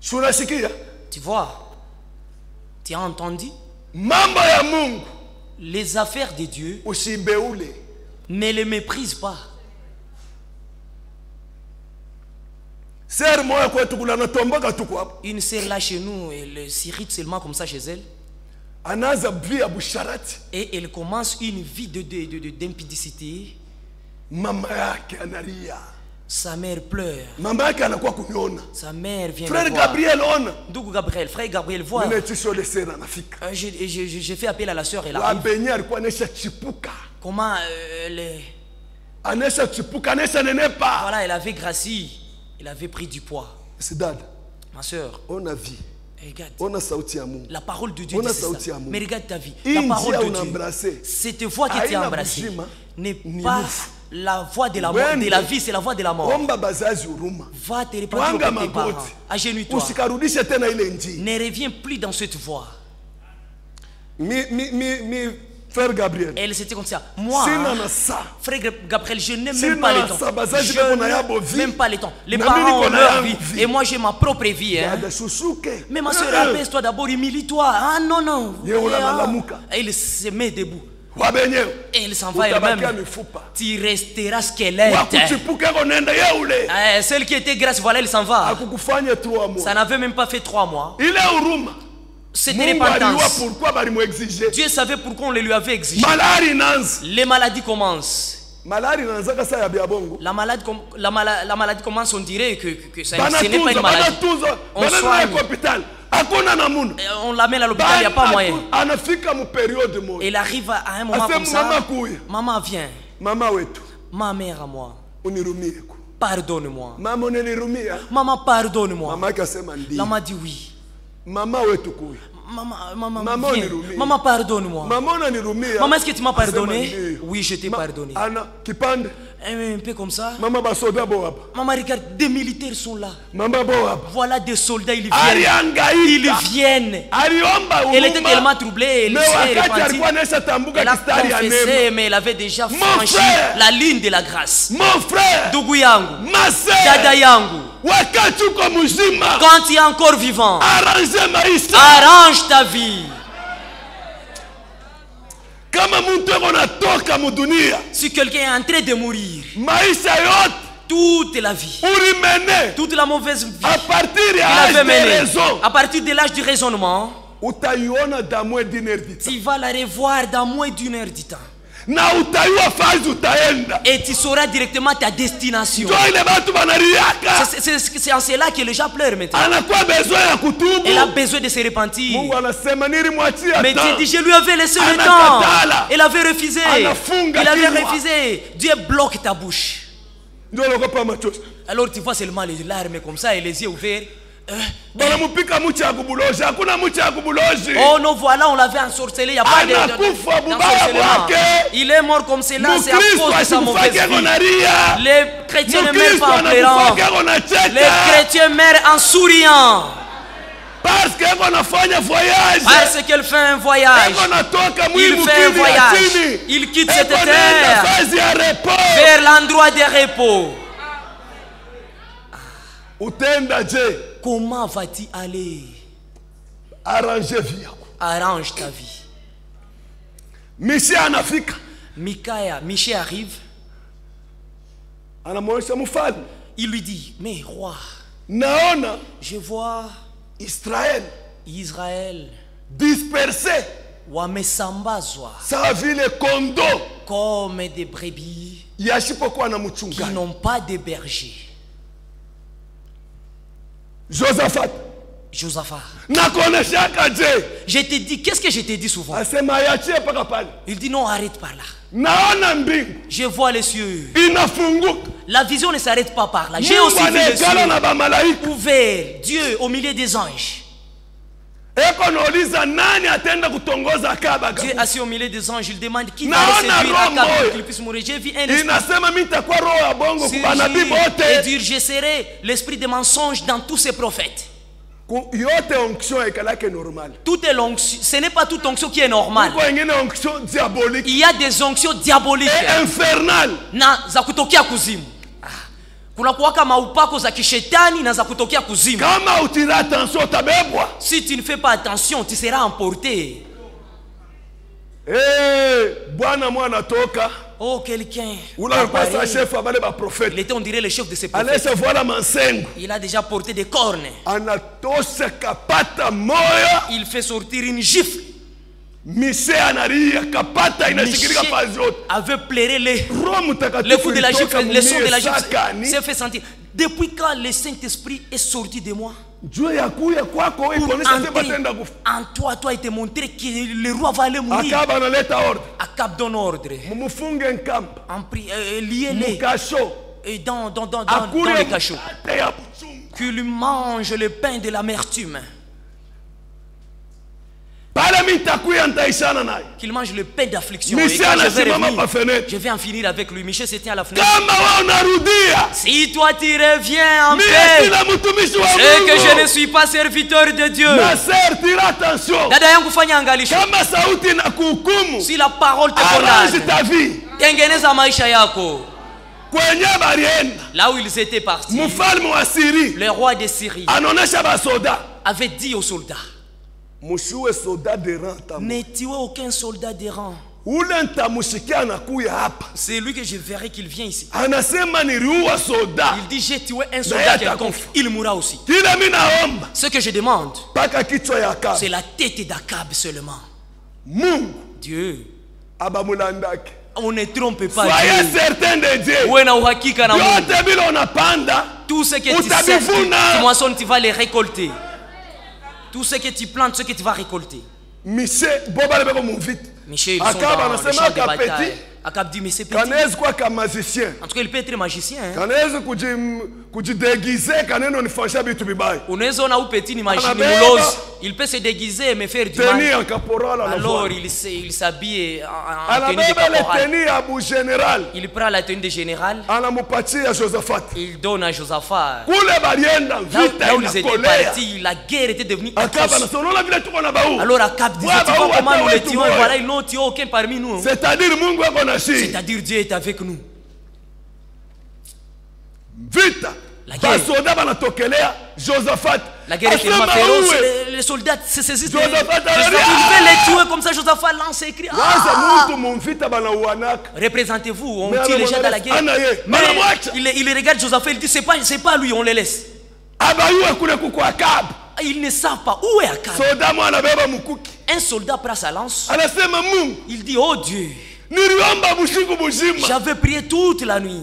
Tu vois, tu as entendu? Les affaires de Dieu, ne les méprise pas. ser moya kwetu kuna natomboka tuko hapo Une sœur là chez nous, elle s'irrite seulement comme ça chez elle. Et elle commence une vie de, de, de- d'impudicité. Sa mère pleure. Sa mère vient voir. gabriel ona Ndugu Gabriel, frère Gabriel, le Euh, J'ai fait appel à la alikuwa naisha chipuka. Comment euh, nenepa Voilà, elle avait grassi. Elle avait pris du poids. sidada Ma soeur, ona vie regarde. ona sauti ya mungu La parole de Dieu c'est sauti ça. ya Mungu. Mais regarde ta vie. La parole de Dieu. unaembrace Cette voix qui t'a haina embrassé buzima, n'est pas la voix de la, mort, de la vie, c'est la voix de la mort. Va te twanga auprès tes parents. Agenouille-toi. njia Ne reviens plus dans cette voie. mi, mi, mi, mi frère gabriel Elle c'était comme ça. Moi, frère Gabriel, je n'ai Sina même pas le temps. Je beko na n'ai yabo vie. même pas le temps. Les parents ont leur vie. Et moi, j'ai ma propre vie. Hein. Mais ma soeur, abaisse-toi d'abord, humilie-toi. Ah non, non. Elle se met debout. Et elle s'en va elle-même. Tu resteras squelette. Eh, celle qui était grasse, voilà, elle s'en va. Ça n'avait même pas fait trois mois. ile huruma C'était mungu repentance. balimuexige Dieu savait pourquoi on le lui avait exigé. Les maladies commencent. La, malade com- la, mala- la maladie commence, on dirait que, que, que ça, ce n'est pas une maladie. On soigne. Euh, On l'amène à l'hôpital, il n'y a pas moyen. Elle arrive à un moment comme ça. Maman, wetu Ma mère à moi. Pardonne-moi. unenirumia Maman, pardonne-moi. Maman dit oui. Mama wetu kuya Maman, maman, Maman. Maman, pardonne-moi. mama unanirumia Maman, est-ce que tu m'as pardonné? Oui, je t'ai pardonné. ana kipande Un peu comme ça. mama basoda bo hapa Maman, regarde, des militaires sont là. mama bo hapa Voilà des soldats, ils viennent. Ils viennent. Elle était tellement troublée, elle Elle a confessé, mais elle avait déjà Mon franchi frère. la ligne de la grâce. mon frère Ndugu yangu, mase dada yangu, wakati uko mzima quand tu es encore vivant, arrange ta vie. kama mtu eko natoka mudunia Si quelqu'un est en train de mourir, toute la vie, toute la mauvaise vie partir à partir de l'âge du raisonnement, tu vas la revoir dans moins d'une heure du temps. Et tu sauras directement ta destination. C'est- en cela que les gens pleurent maintenant. Elle a besoin de se repentir. Mais Dieu dit, je lui avais laissé le temps. Elle avait refusé. Il avait refusé. Dieu bloque ta bouche. Alors tu vois seulement les larmes comme ça et les yeux ouverts. Oh non, voilà, on l'avait ensorcelé. Il n'y a pas de-. Il est mort comme cela, c'est à cause de sa mauvaise vie. naria Les chrétiens ne meurent pas en pleurant. Les chrétiens meurent en souriant. parce qu'elle fait un voyage. Il fait un voyage. Il quitte cette terre vers l'endroit des repos. Comment vas-tu aller? Arrange vie Arrange ta vie. misi anafika Micaiah, Michel arrive. Il lui dit, mais roi, naona je vois Israël. Disperse wamesambazwa sawa vile kondo comme des brebis qui n'ont pas de berger. Josaphat Josaphat, je je te dis, qu'est-ce que je t'ai dit souvent? Il dit non, arrête par là. Je vois les cieux. La vision ne s'arrête pas par là. J'ai aussi vu les cieux ouverts. Dieu au milieu des anges. Dieu assis au milieu des anges, il demande qui va séduire pour qu'il puisse mourir. J'ai vu un esprit dire je serai l'esprit de mensonge dans tous ces prophètes. Tout est l'onction. Ce n'est pas toute onction qui est normale. Il y a des onctions diaboliques et infernal na za kutokea kuzimu. Ah. Kuna kuwaka maupako za kishetani na za kutokea kuzimu. kama utira attention utabebwa Si tu ne fais pas attention, tu seras emporté. Eh, bwana mwa anatoka Oh, quelqu'un. chef abale Il baprofete était, on dirait, le chef de ses prophètes. anaisha voila mansengo Il a déjà porté des cornes. anatosha kapata moyo Il fait sortir une gifle. Mise analia kapata inashikilika Michel pazi yote avait pleuré les, le coup de la gifle, le son de la sakani. s'est fait sentir. Depuis quand le Saint-Esprit est sorti de moi? Entrer en toi, toi, et te montrer que le roi va aller mourir. Akab donne ordre. En pri- euh, liez-les et dans, dans, dans, dans, dans ya buchungu Qu'il mange le pain de l'amertume. pale mi nitakuya nitaishana naye Qu'il mange le pain d'affliction. Je je vais en finir avec lui. Michel se tient à la fenêtre. Si toi tu reviens en paix, c'est que je ne suis pas serviteur de Dieu. Si la parole te condamne, Là où ils étaient partis, le roi de Syrie avait dit aux soldats Ne tuez aucun soldat des rangs. C'est lui que je verrai qu'il vient ici. Il dit J'ai tué un soldat quelconque. Il mourra aussi. Ce que je demande, c'est la tête d'Akab seulement. Dieu, on ne trompe pas soyez Dieu. certain de Dieu Tout ce que tu sèmes, tu tu vas les récolter. Tout ce que tu plantes, ce que tu vas récolter. mise bo bale beko muvita Michel, ils sont dans le champ de bataille. Mais c'est petit. kanawezi kuwa ka magicien? En tout cas, il peut être magicien. hein. kuji- kaneno unaweza ona petit ni mulozi il peut se déguiser mais faire du mal. caporal alors il s'habille en, tenue de il prend la tenue de général. Josaphat. Il donne à Josaphat. Kule là, où ils étaient partis la guerre était devenue atroce. alors Akab disait Ouais, tu bah, comment nous et voilà ils n'ont tué aucun parmi nous hein. c'est-à-dire mungu c'est-à-dire Dieu est avec nous. Vita La guerre. basoda banatokelea josaphat. La guerre Asema féroce les, les soldats se saisissent de Josaphat les tuer comme ça Josaphat lance et crie waza Ah! Représentez-vous, on tue les gens dans la guerre. Mais il, il regarde Josaphat, il dit c'est pas, pas lui, on les laisse. kuko akabu Ah, Ils ne savent pas. Où est Akab? Un soldat prend sa lance, il dit Oh Dieu, j'avais prié toute la nuit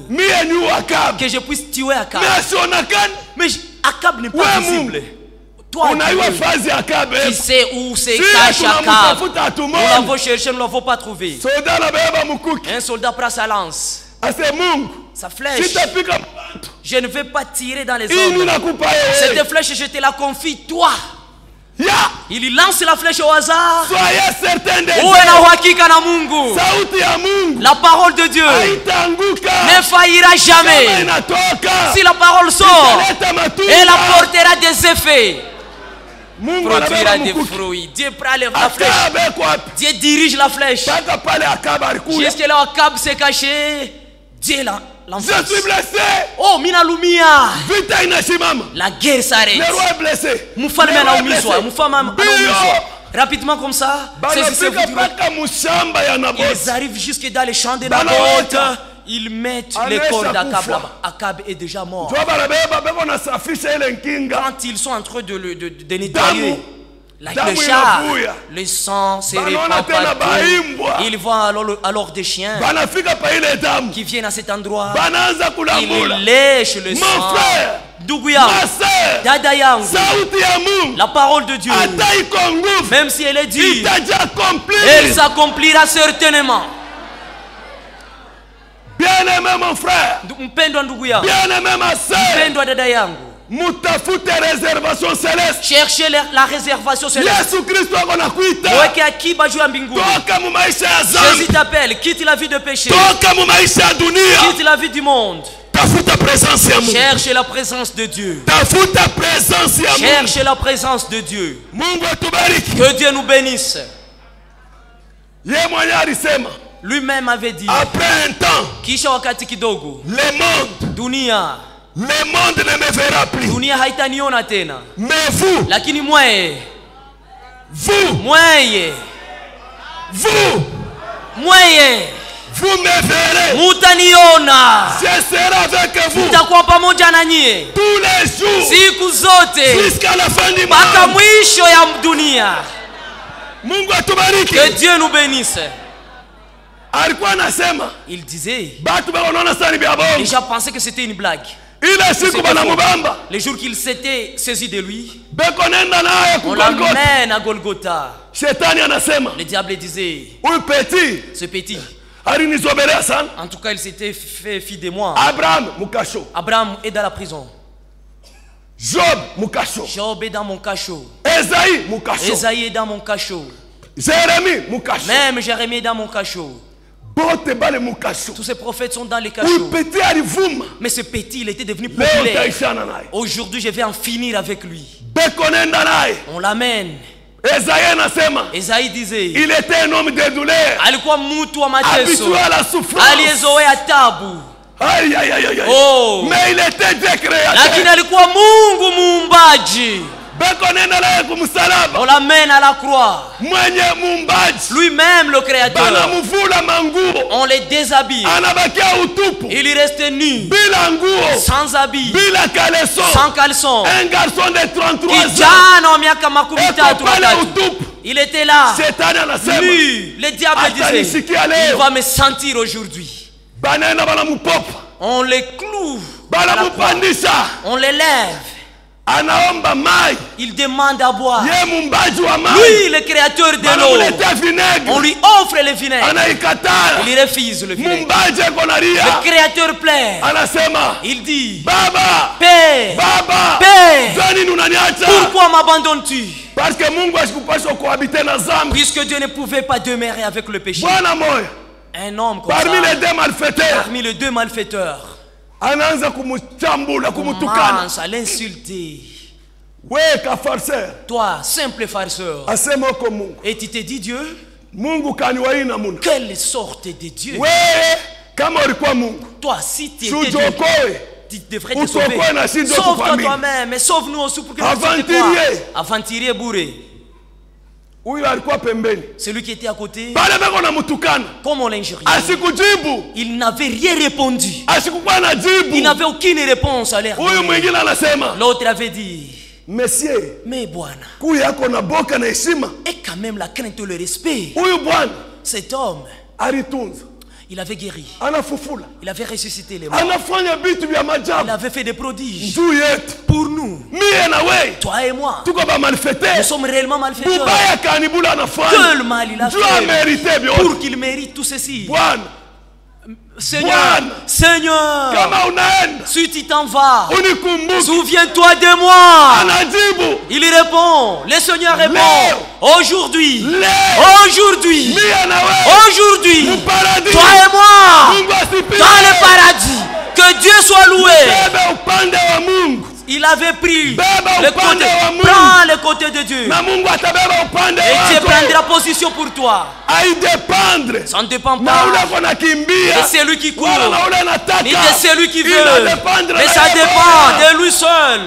que je puisse tuer Akab. Mais Akab n'est pas visible. Toi, akabu qui sais où se cache Akab. Nous l'avons cherché, nous ne l'avons pas trouvé. Un soldat prend sa lance, sa flèche. Je ne vais pas tirer dans les hommes. Cette flèche, je te la confie, toi. Ya! Il lance la flèche au hasard. soyez certain de uwe na uhakika na mungu. Sauti ya mungu. La parole de dieu haitaanguka. ne faillira kama jamais inatoka. Si la parole sort elle apportera des effets. Mungu produira des fruits. Dieu prend la flèche. Dieu dirige la flèche. Jusque là Akab s'est caché. Dieu je suis blessé. Oh minalumia vita inasimama la guerre s'arrête. Le roi est blessé. Anaumizwa anaumizwa rapidement comme ça Ils arrivent jusque dans les champs de Naboth. Ils mettent les corps d'Akab là-bas. Akab est déjà mort. Quand ils sont en train de, le- de, de nettoyer Damu le char, le sang se répand partout. Ils vont alors, alors des chiens qui viennent à cet endroit. Ils lèchent le Mon sang. frère, yangu, ma sœur, dada la parole de Dieu, même si elle est accomplir elle s'accomplira certainement. bien aimé mon frère. Ndu- Mpendwa ndugu yangu, bien aimé ma sœur. Mpendwa dada yangu, cherchez la, réservation céleste. akiba juu ya mbinguni. Jésus t'appelle quitte la vie de péché. Quitte la vie du monde. Cherche la présence de dieu. Cherche la présence de dieu. Que dieu nous bénisse. Lui-même avait dit après un temps kisha wakati kidogo le monde dunia le monde ne me verra plus. Dunia haitaniona tena. Mais vous lakini mweye vous mweye vous mweye vous me verrez. Mutaniona. Je serai avec vous nitakuwa pamoja na nyie. tous les jours siku zote. jusqu'à la fin du monde. mpaka mwisho ya dunia. Mungu atubariki. Que dieu nous bénisse. Alikuwa anasema il disait batu bako naona ni bya bongo. Les gens que c'était une blague. Les jours qu'il s'était saisi de lui, on l'amène à Golgotha. Le diable disait, ce petit, en tout cas, il s'était fait fi de moi. abraham Abraham est dans la prison. job mukasho Job est dans mon cachot. mukasho Esaïe est dans mon cachot. mukasho Même Jérémie est dans mon cachot. Tous ces prophètes sont dans les cachots. Mais ce petit, il était devenu populaire. Aujourd'hui, je vais en finir avec lui. On l'amène. anasema Esaïe disait, il était un homme de douleur alikuwa mtu wa mateso aliyezoea tabu. Oh. mais il était Dieu lakini créateur alikuwa mungu muumbaji beko kumsalaba on l'amène à la croix. Mwenye muumbaji. Lui-même le créateur. Manguo. On les déshabille. Anabakia utupu. Il reste nu. Bila nguo. Sans habit bila sans caleçon. Un garçon de 33 ans. kijana wa miaka makumi eko tatu na pale tatu utupu. Il était là. Shetani anasema nu. le diable disait il va me sentir aujourd'hui. Banamupopa on les cloue banamupandisha on les lève anaomba mai il demande à boire. Ye wa lui le créateur de l'eau on lui offre le vinaigre. Anaikatala il refuse le vinaigre. Nalia le créateur anasema il dit baba Père baba Père nini unaniacha? pourquoi m'abandonnes-tu? Parce que mungu asikupashwa kuhabite na zambi. Puisque Dieu ne pouvait pas demeurer avec le péché. Bwana moya un homme comme parmi les ça deux malfaiteurs. Parmi les deux malfaiteurs anaanza kumuchambula kumutukana. commence à l'insulter we kafarser toi simple farceur. Asema uko mungu. Et tu te dis Dieu? Mungu kaniwaina muna? Quelle sorte de Dieu? We kama ulikuwa mungu. Toi si tu étais Dieu tu devrais te sauver. sauve-toi toi-même mais sauve-nous aussi pour que nous Aventurier. aventurier bourré. huyo alikuwa pembeni celui qui était à côté. Comme on l'a injurié il n'avait rien répondu. Il n'avait aucune réponse à l'air l'autre avait dit mesie mais et quand même la crainte et le respect. Cet homme il avait guéri. Il avait ressuscité les morts. il avait fait des prodiges. Pour nous. Toi et moi. Nous sommes réellement malfaiteurs. Que le mal il a fait. pour qu'il mérite tout ceci Seigneur. Seigneur kama unaenda si tu t'en vas souviens-toi de moi. Anajibu il répond le Seigneur répond aujourd'hui aujourd'hui aujourd'hui toi et moi dans le paradis que Dieu soit loué il avait pris le côté prends le côté de Dieu. Et Dieu prendra position pour toi. Ça ne dépend pas. de celui qui court. Ni de celui qui veut. mais ça dépend de lui seul.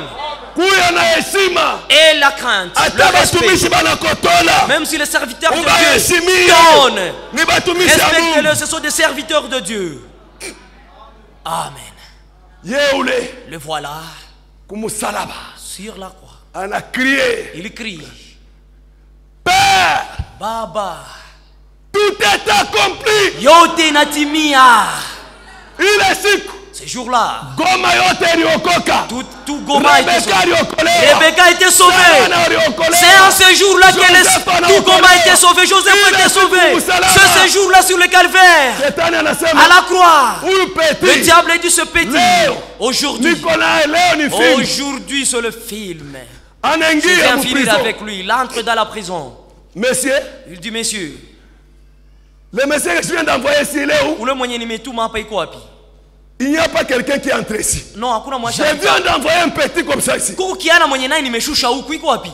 Et la crainte le respect. même si les serviteurs de Dieu donnent. Respectez-le ce sont des serviteurs de Dieu. Amen. Le voilà sur la croix. Anakrie il crie. Père. Baba. Tout est accompli. Yote inatimia. Ile siku ce yote iliokoka tout, tout Goma Rebecca été sauvée. C'est en ce jour-là que tout Goma anaokolewa. sauvé, Joseph a Ile été siku sauvé. C'est ce jour-là sur le calvaire, à la croix. Le diable a dit ce petit. Aujourd'hui, aujourd'hui c'est le film. Je viens finir avec lui. Il entre dans la prison. monsieur? Il dit, messieurs, le message que je viens d'envoyer ici leo ule mwenye nimetuma hapa iko wapi? Il n'y a pas quelqu'un qui entre ici Non, hakuna je mwasha. viens d'envoyer un petit comme ça ici Kuku kiana mwenye naye nimeshusha huku iko wapi?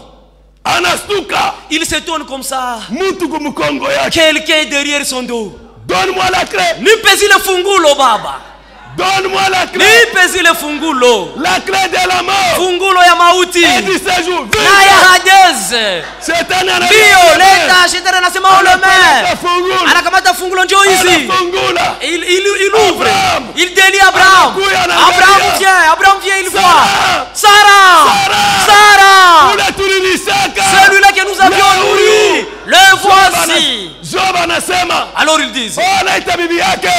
anastuka Il s'étonne comme ça. mtu kumkongo yake Quelqu'un derrière son dos. donne-moi la clé Nipe zile fungulo baba. Donne-moi la clé Nipe zile fungulo. la clé de la mort Fungulo ya mauti. et du séjour Na ya Hadezi. shetani Ndio leta shetani anasema fungula Anakamata fungulo njoo hizi. fungula Il, il, il ouvre. Abraham. Il délie Abraham. Abraham vient. Abraham vient, il voit. Sarah. Sarah. Sarah. tulinisaka Celui-là que nous avions nourri. Le voici. job anasema Alors ils disent, "Oh,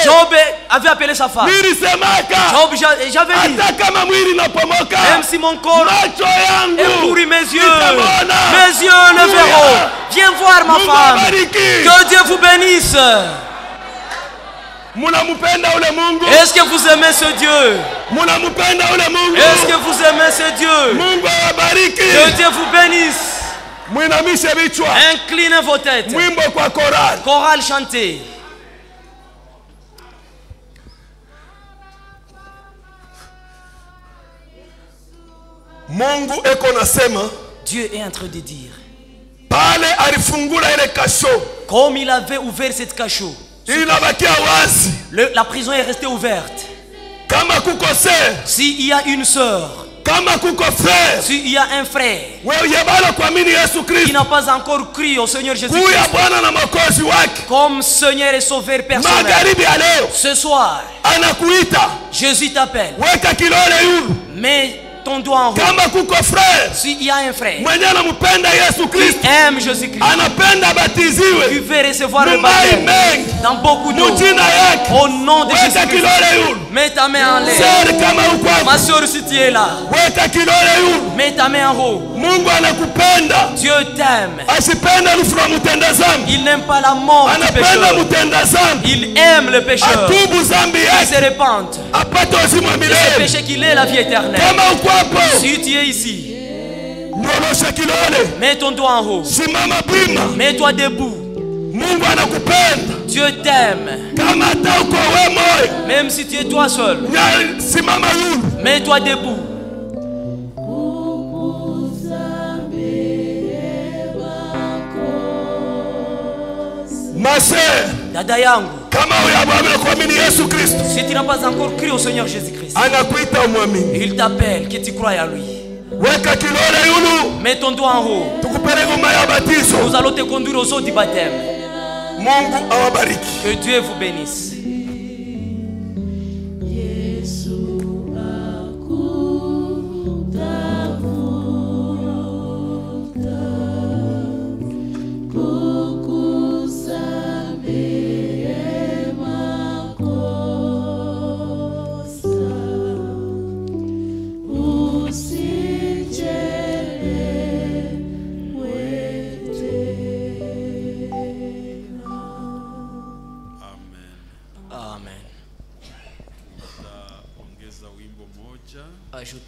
Job avait appelé sa femme. Job, j'a- j'avais dit, même si mon corps est pourri, mes yeux, nitamwona." mes yeux le verront. Viens voir ma femme. Que Dieu vous bénisse. Est-ce que vous aimez ce Dieu? Est-ce que vous aimez ce Dieu? Que Dieu vous bénisse. Inclinez vos têtes. Chorale chantée. Dieu est en train de dire, comme il avait ouvert cette cachot, la prison est restée ouverte. S'il y a une sœur, kama kuko frere s'il y a un frère wewe bado kuamini yesu qui n'a pas encore cru au Seigneur bwana na wake. Comme Seigneur et Sauveur personnel, magharibi ya leo. Ce soir, anakuita. Jésus t'appelle. weka kilole yulu Mets ton doigt en haut. kama kuko frere S'il y a un frère mwenye anampenda yesu qui kristo aime Jésus-Christ, anapenda qui abatiziwe veut recevoir le baptême dans beaucoup d'eau, yake au nom de kilole yulu mets ta main en l'air. Ma soeur, si tu es là, mets ta main en haut. mungu anakupenda. Dieu t'aime. asipenda lufu la mutenda zambi. Il n'aime pas la mort du anapenda pécheur. mutenda zambi. Il aime le pécheur. atubu zambi Il se yake repente apate uzima ce péché qu'il est la vie éternelle. kama uko hapo Si tu es ici, mets ton doigt en haut. Mets-toi debout. Dieu t'aime. Même si tu es toi seul, mets-toi debout. mase Dada yangu, si tu n'as pas encore cru au Seigneur Jésus-Christ, il t'appelle que tu crois à lui. Mets ton doigt en haut. Nous allons te conduire aux eaux du baptême. Que Dieu vous bénisse.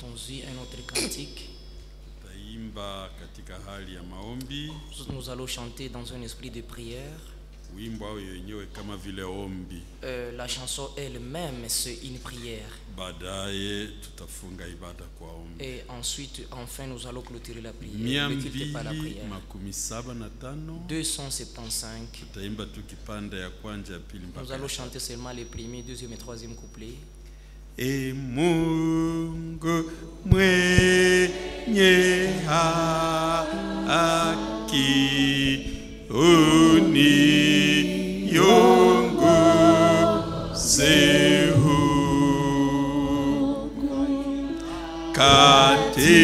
Un autre cantique. Nous allons chanter dans un esprit de prière. Euh, la chanson elle-même, c'est une prière. Et ensuite, enfin, nous allons clôturer la prière. mia Le culte par la prière. makumi saba na tano 275. tutaimba tu kipande ya kwanja ya pili Nous allons chanter seulement les premiers, deuxième et troisième couplets. E Mungu mwenye haki uniongoze katika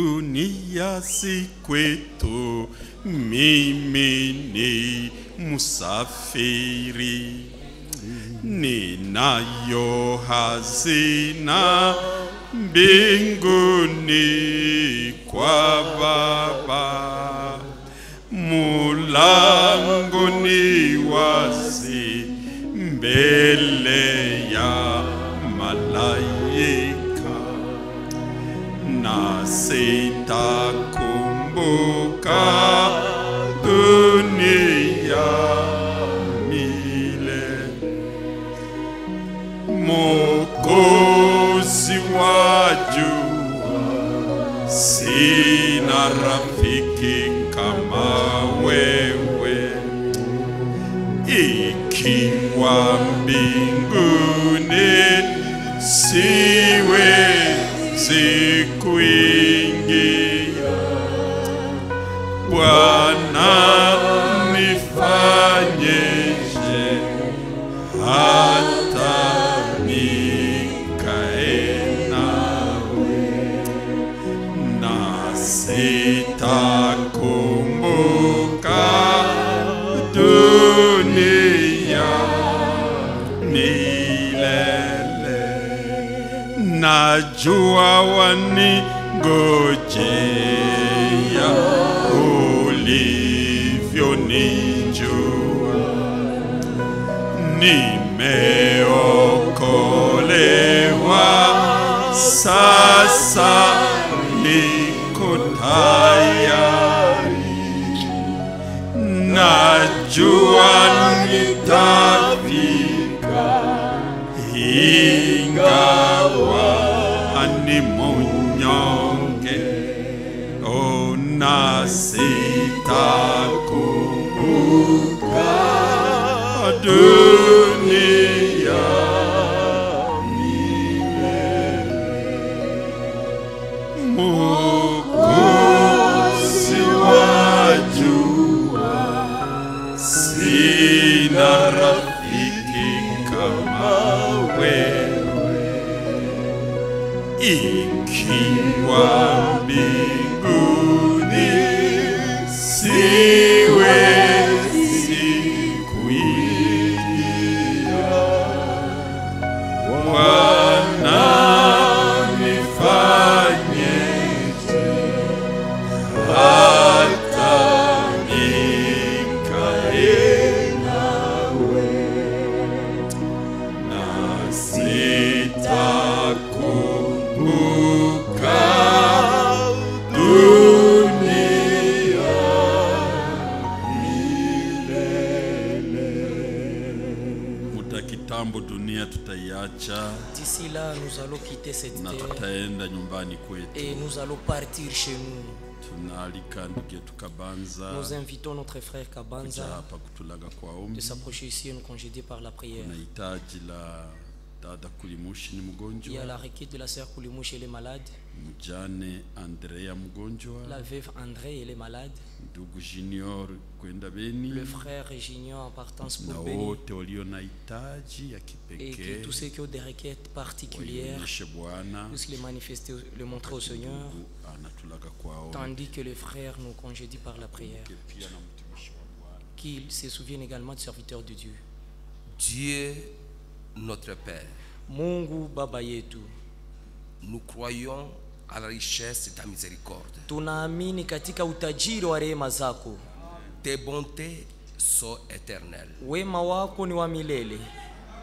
dunia si kwetu, mimi ni musafiri, ninayo hazina. Mbinguni Juanita. Nous invitons notre frère Kabanza de s'approcher ici et nous congédier par la prière. Il y a la requête de la sœur Koulimouche, elle est malade. La veuve André, elle est malade. beni. Le frère Junior en partance pour ya Et que tous ceux qui ont des requêtes particulières puissent les manifester, le montrer au Seigneur, Tandis que les frères nous congédient par la prière. Qu'ils se souviennent également du serviteur de Dieu. Dieu, notre Père, Mungu Baba yetu, nous croyons à la richesse de ta miséricorde. tunaamini katika utajiri wa rehema zako. Tes bontés sont éternelles. Wema wako ni wa milele.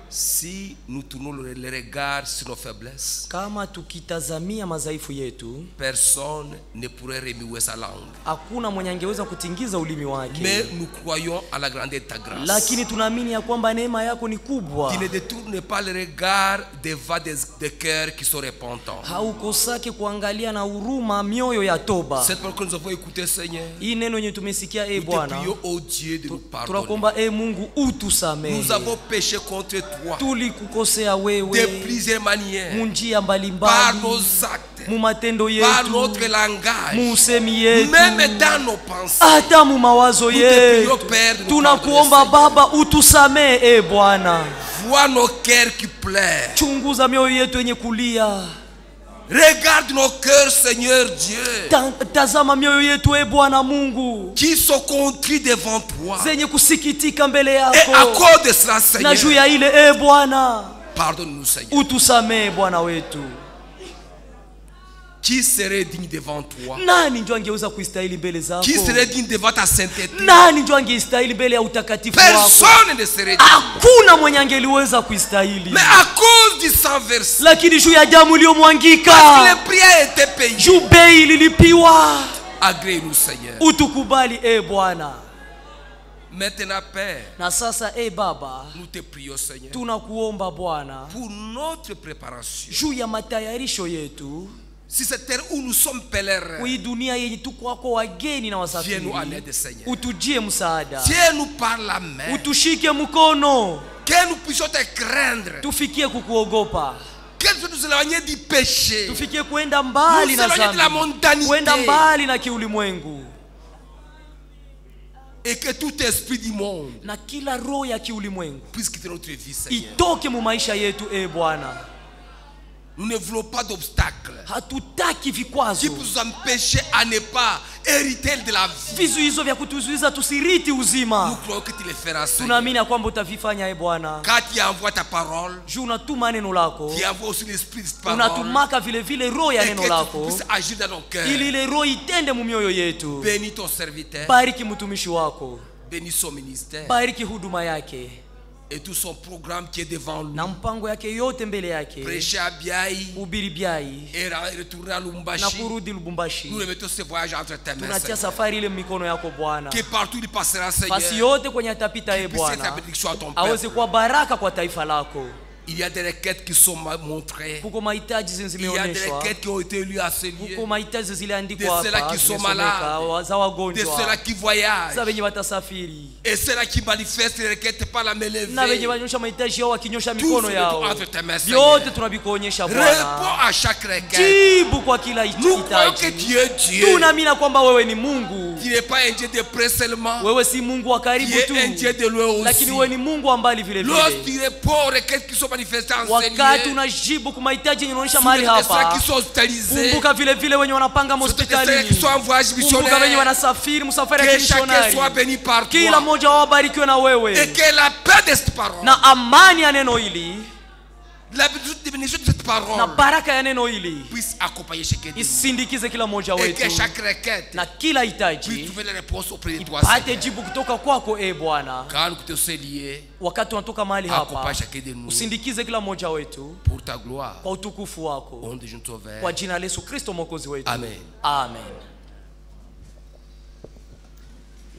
Si nous tournons le regard sur nos faiblesses, Kama tukitazamia madhaifu yetu, personne ne pourrait remuer sa langue. hakuna mwenye angeweza kutingiza ulimi wake, Mais nous croyons à la grandeur de ta grâce. lakini tunaamini ya kwamba neema yako ni kubwa. Qui ne détourne pas le regard des voix des, des cœurs qui sont repentants. haukosake kuangalia na huruma mioyo ya toba. C'est pourquoi nous avons écouté, Seigneur. Hii neno yenye tumesikia, e Nous te Bwana, prions, au Dieu, de nous pardonner. tunakuomba e Mungu utusamehe. Nous avons péché contre toi Tulikukosea de wewe plusieurs manières. munjia Par mbalimbali, nos actes, mu matendo par yetu, notre langage, mu usemi yetu, même dans nos pensées. hata mu mawazo Nous te prions, yetu. Père, de nous Tunakuomba pardonner, Baba utusamehe e Bwana, Seigneur. Vois nos cœurs qui pleurent. chunguza mioyo yetu yenye kulia, Regarde nos cœurs, Seigneur Dieu, tazama mioyo yetu e Bwana Mungu qui sont contrits devant toi. zenye kusikitika mbele Et à yako, cause de cela, na juu Seigneur, ya ile e Bwana pardonne-nous, Seigneur. Bwana wetu. Qui serait digne devant toi Nani ndio angeweza kuistahili mbele zako? Qui serait digne devant ta sainteté Nani ndio angeistahili mbele ya utakatifu wako? Personne ne serait digne. Hakuna mwenye angeliweza kuistahili, Mais à cause du sang versé, lakini juu ya damu iliyomwangika, parce que le prix a été payé. juu bei ililipiwa. Agrée-nous, Seigneur. Utukubali e Bwana. Maintenant, Père, Na sasa e Baba, nous te prions, Seigneur, tunakuomba Bwana pour notre préparation. juu ya matayarisho yetu Si cette terre où nous sommes pèlerins, hii dunia yenye tuko wako wageni na wasafiri, viens-nous en aide, Seigneur. utujie msaada, Tiens-nous par la main, utushike mkono, que nous puissions te craindre, tufikie kukuogopa, que nous nous éloigner du péché, tufikie kuenda mbali nous na éloigner de la dhambi, mondanité, mbali na kiulimwengu. Et que tout esprit du monde na kila roho ya kiulimwengu puisse quitter notre vie, Seigneur. itoke mu maisha yetu e Bwana. Nous ne voulons pas d'obstacles Hatutaki qui vikwazo, puissent nous empêcher à ne pas hériter de la vie. vizuizo vya kutuzuiza tusiriti Nous croyons que tu le feras, Tunaamini kwamba utavifanya e Bwana, Quand tu envoies ta parole, juu unatuma neno lako, tu envoies aussi l'esprit de parole. unatumaka vile vile roho ya neno lako, agir dans nos cœurs. ili ile roho itende mu mioyo yetu. Bénis ton serviteur. Bariki mtumishi wako, Bénis son ministère. bariki huduma yake, et tout son programme qui est devant lui. na mpango yake yote mbele yake Prêcher à Biaï ubiri biai et ra- retourner à na Lumbashi. kurudi lubumbashi Nous remettons ce voyage entre tes mains. tunatia Seigneur. safari ile mikono yako bwana Que partout il passera, Seigneur. fasi yote kwenye atapita ye puisse cette bwana bénédiction à ton aweze peuple. kuwa baraka kwa taifa lako Il y a des requêtes qui sont ma- montrées. kuko mahitaji zenye Il y a des zimeonyeshwa requêtes qui ont été lues à ce lieu. kuko mahitaji De ziliandikwa ceux-là hapa qui sont zimesomeka, malades. wa- za De wagonjwa ceux-là qui voyagent. za wenye watasafiri Et ceux-là qui manifestent les requêtes par la main levée. na wenye wanyosha mahitaji yao wakinyosha Tous mikono les yao entre tes mains, Seigneur. vyote tunavikuonyesha Réponds bwana à chaque requête. jibu kwa kila Nous croyons que hitaji tu es Dieu. tunaamini kwamba wewe ni mungu Tu n'es pas un Dieu de près seulement. wewe si mungu wa Tu karibu es tu un Dieu de loin aussi. lakini wewe ni mungu wa mbali vile Lorsque vile tu réponds aux requêtes qui sont manifestées en wakati Seigneur, unajibu kwa mahitaji yenye unaonyesha Tous mahali les ceux hapa qui sont hospitalisés, kumbuka vile vile wenye wanapanga ceux qui hospitalini sont en voyage kumbuka wenye missionnaire, wanasafiri msafari ya que chacun soit kimishonari béni par kila toi. mmoja wao abarikiwe na Et wewe que la paix de cette parole, na amani ya neno hili na parole baraka ya neno hili puisse accompagner chacun de nous. isindikize kila mmoja Et wetu que chaque requête na kila puisse hitaji trouver les réponses auprès de toi. ipate Seigneur. jibu kutoka kwako e bwana Quand nous te sommes liés, wakati unatoka mahali hapa accompagne chacun de nous usindikize kila mmoja wetu pour ta gloire. kwa utukufu Au wako nom de Jésus Sauveur. kwa jina la yesu kristo mwokozi wetu Amen. amen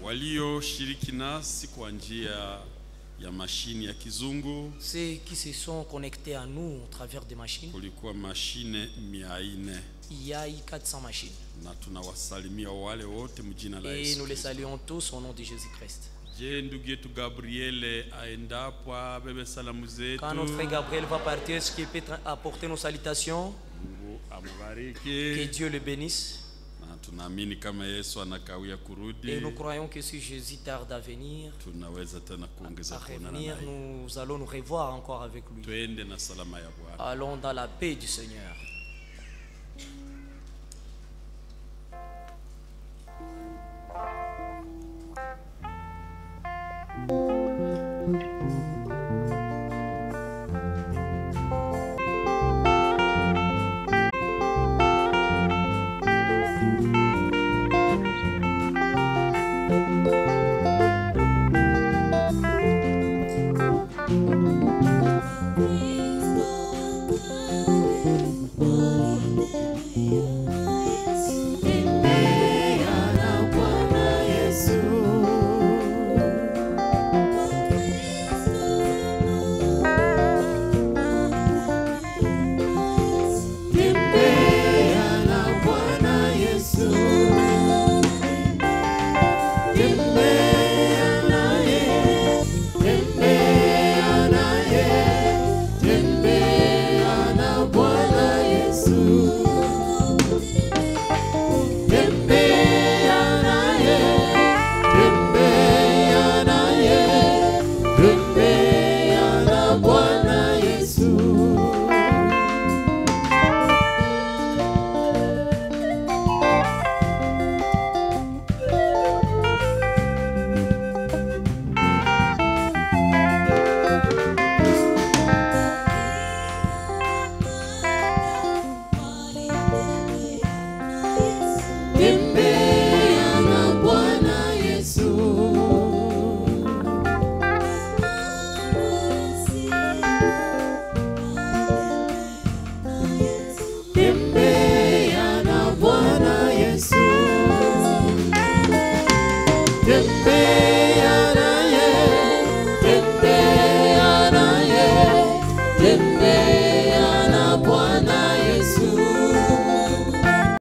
walioshiriki nasi kwa njia ya mashine ya kizungu. Ceux qui se sont connectés à nous au travers des machines. Kulikuwa mashine il y a eu 400 machines. Na tunawasalimia wale wote mjina la et nous les saluons tous au nom de jésus christ Je ndugu yetu Gabriele aendapo abebe salamu zetu, quand notre frère gabriel va partir est-ce qu'il peut apporter nos salutations. Mungu que dieu le bénisse tunaamini kama Yesu anakawia kurudi, et nous croyons que si jésus tarde à venir tunaweza tena kuongeza à kuonana revenir naye. nous allons nous revoir encore avec lui Twende na salama ya Bwana. allons dans la paix du seigneur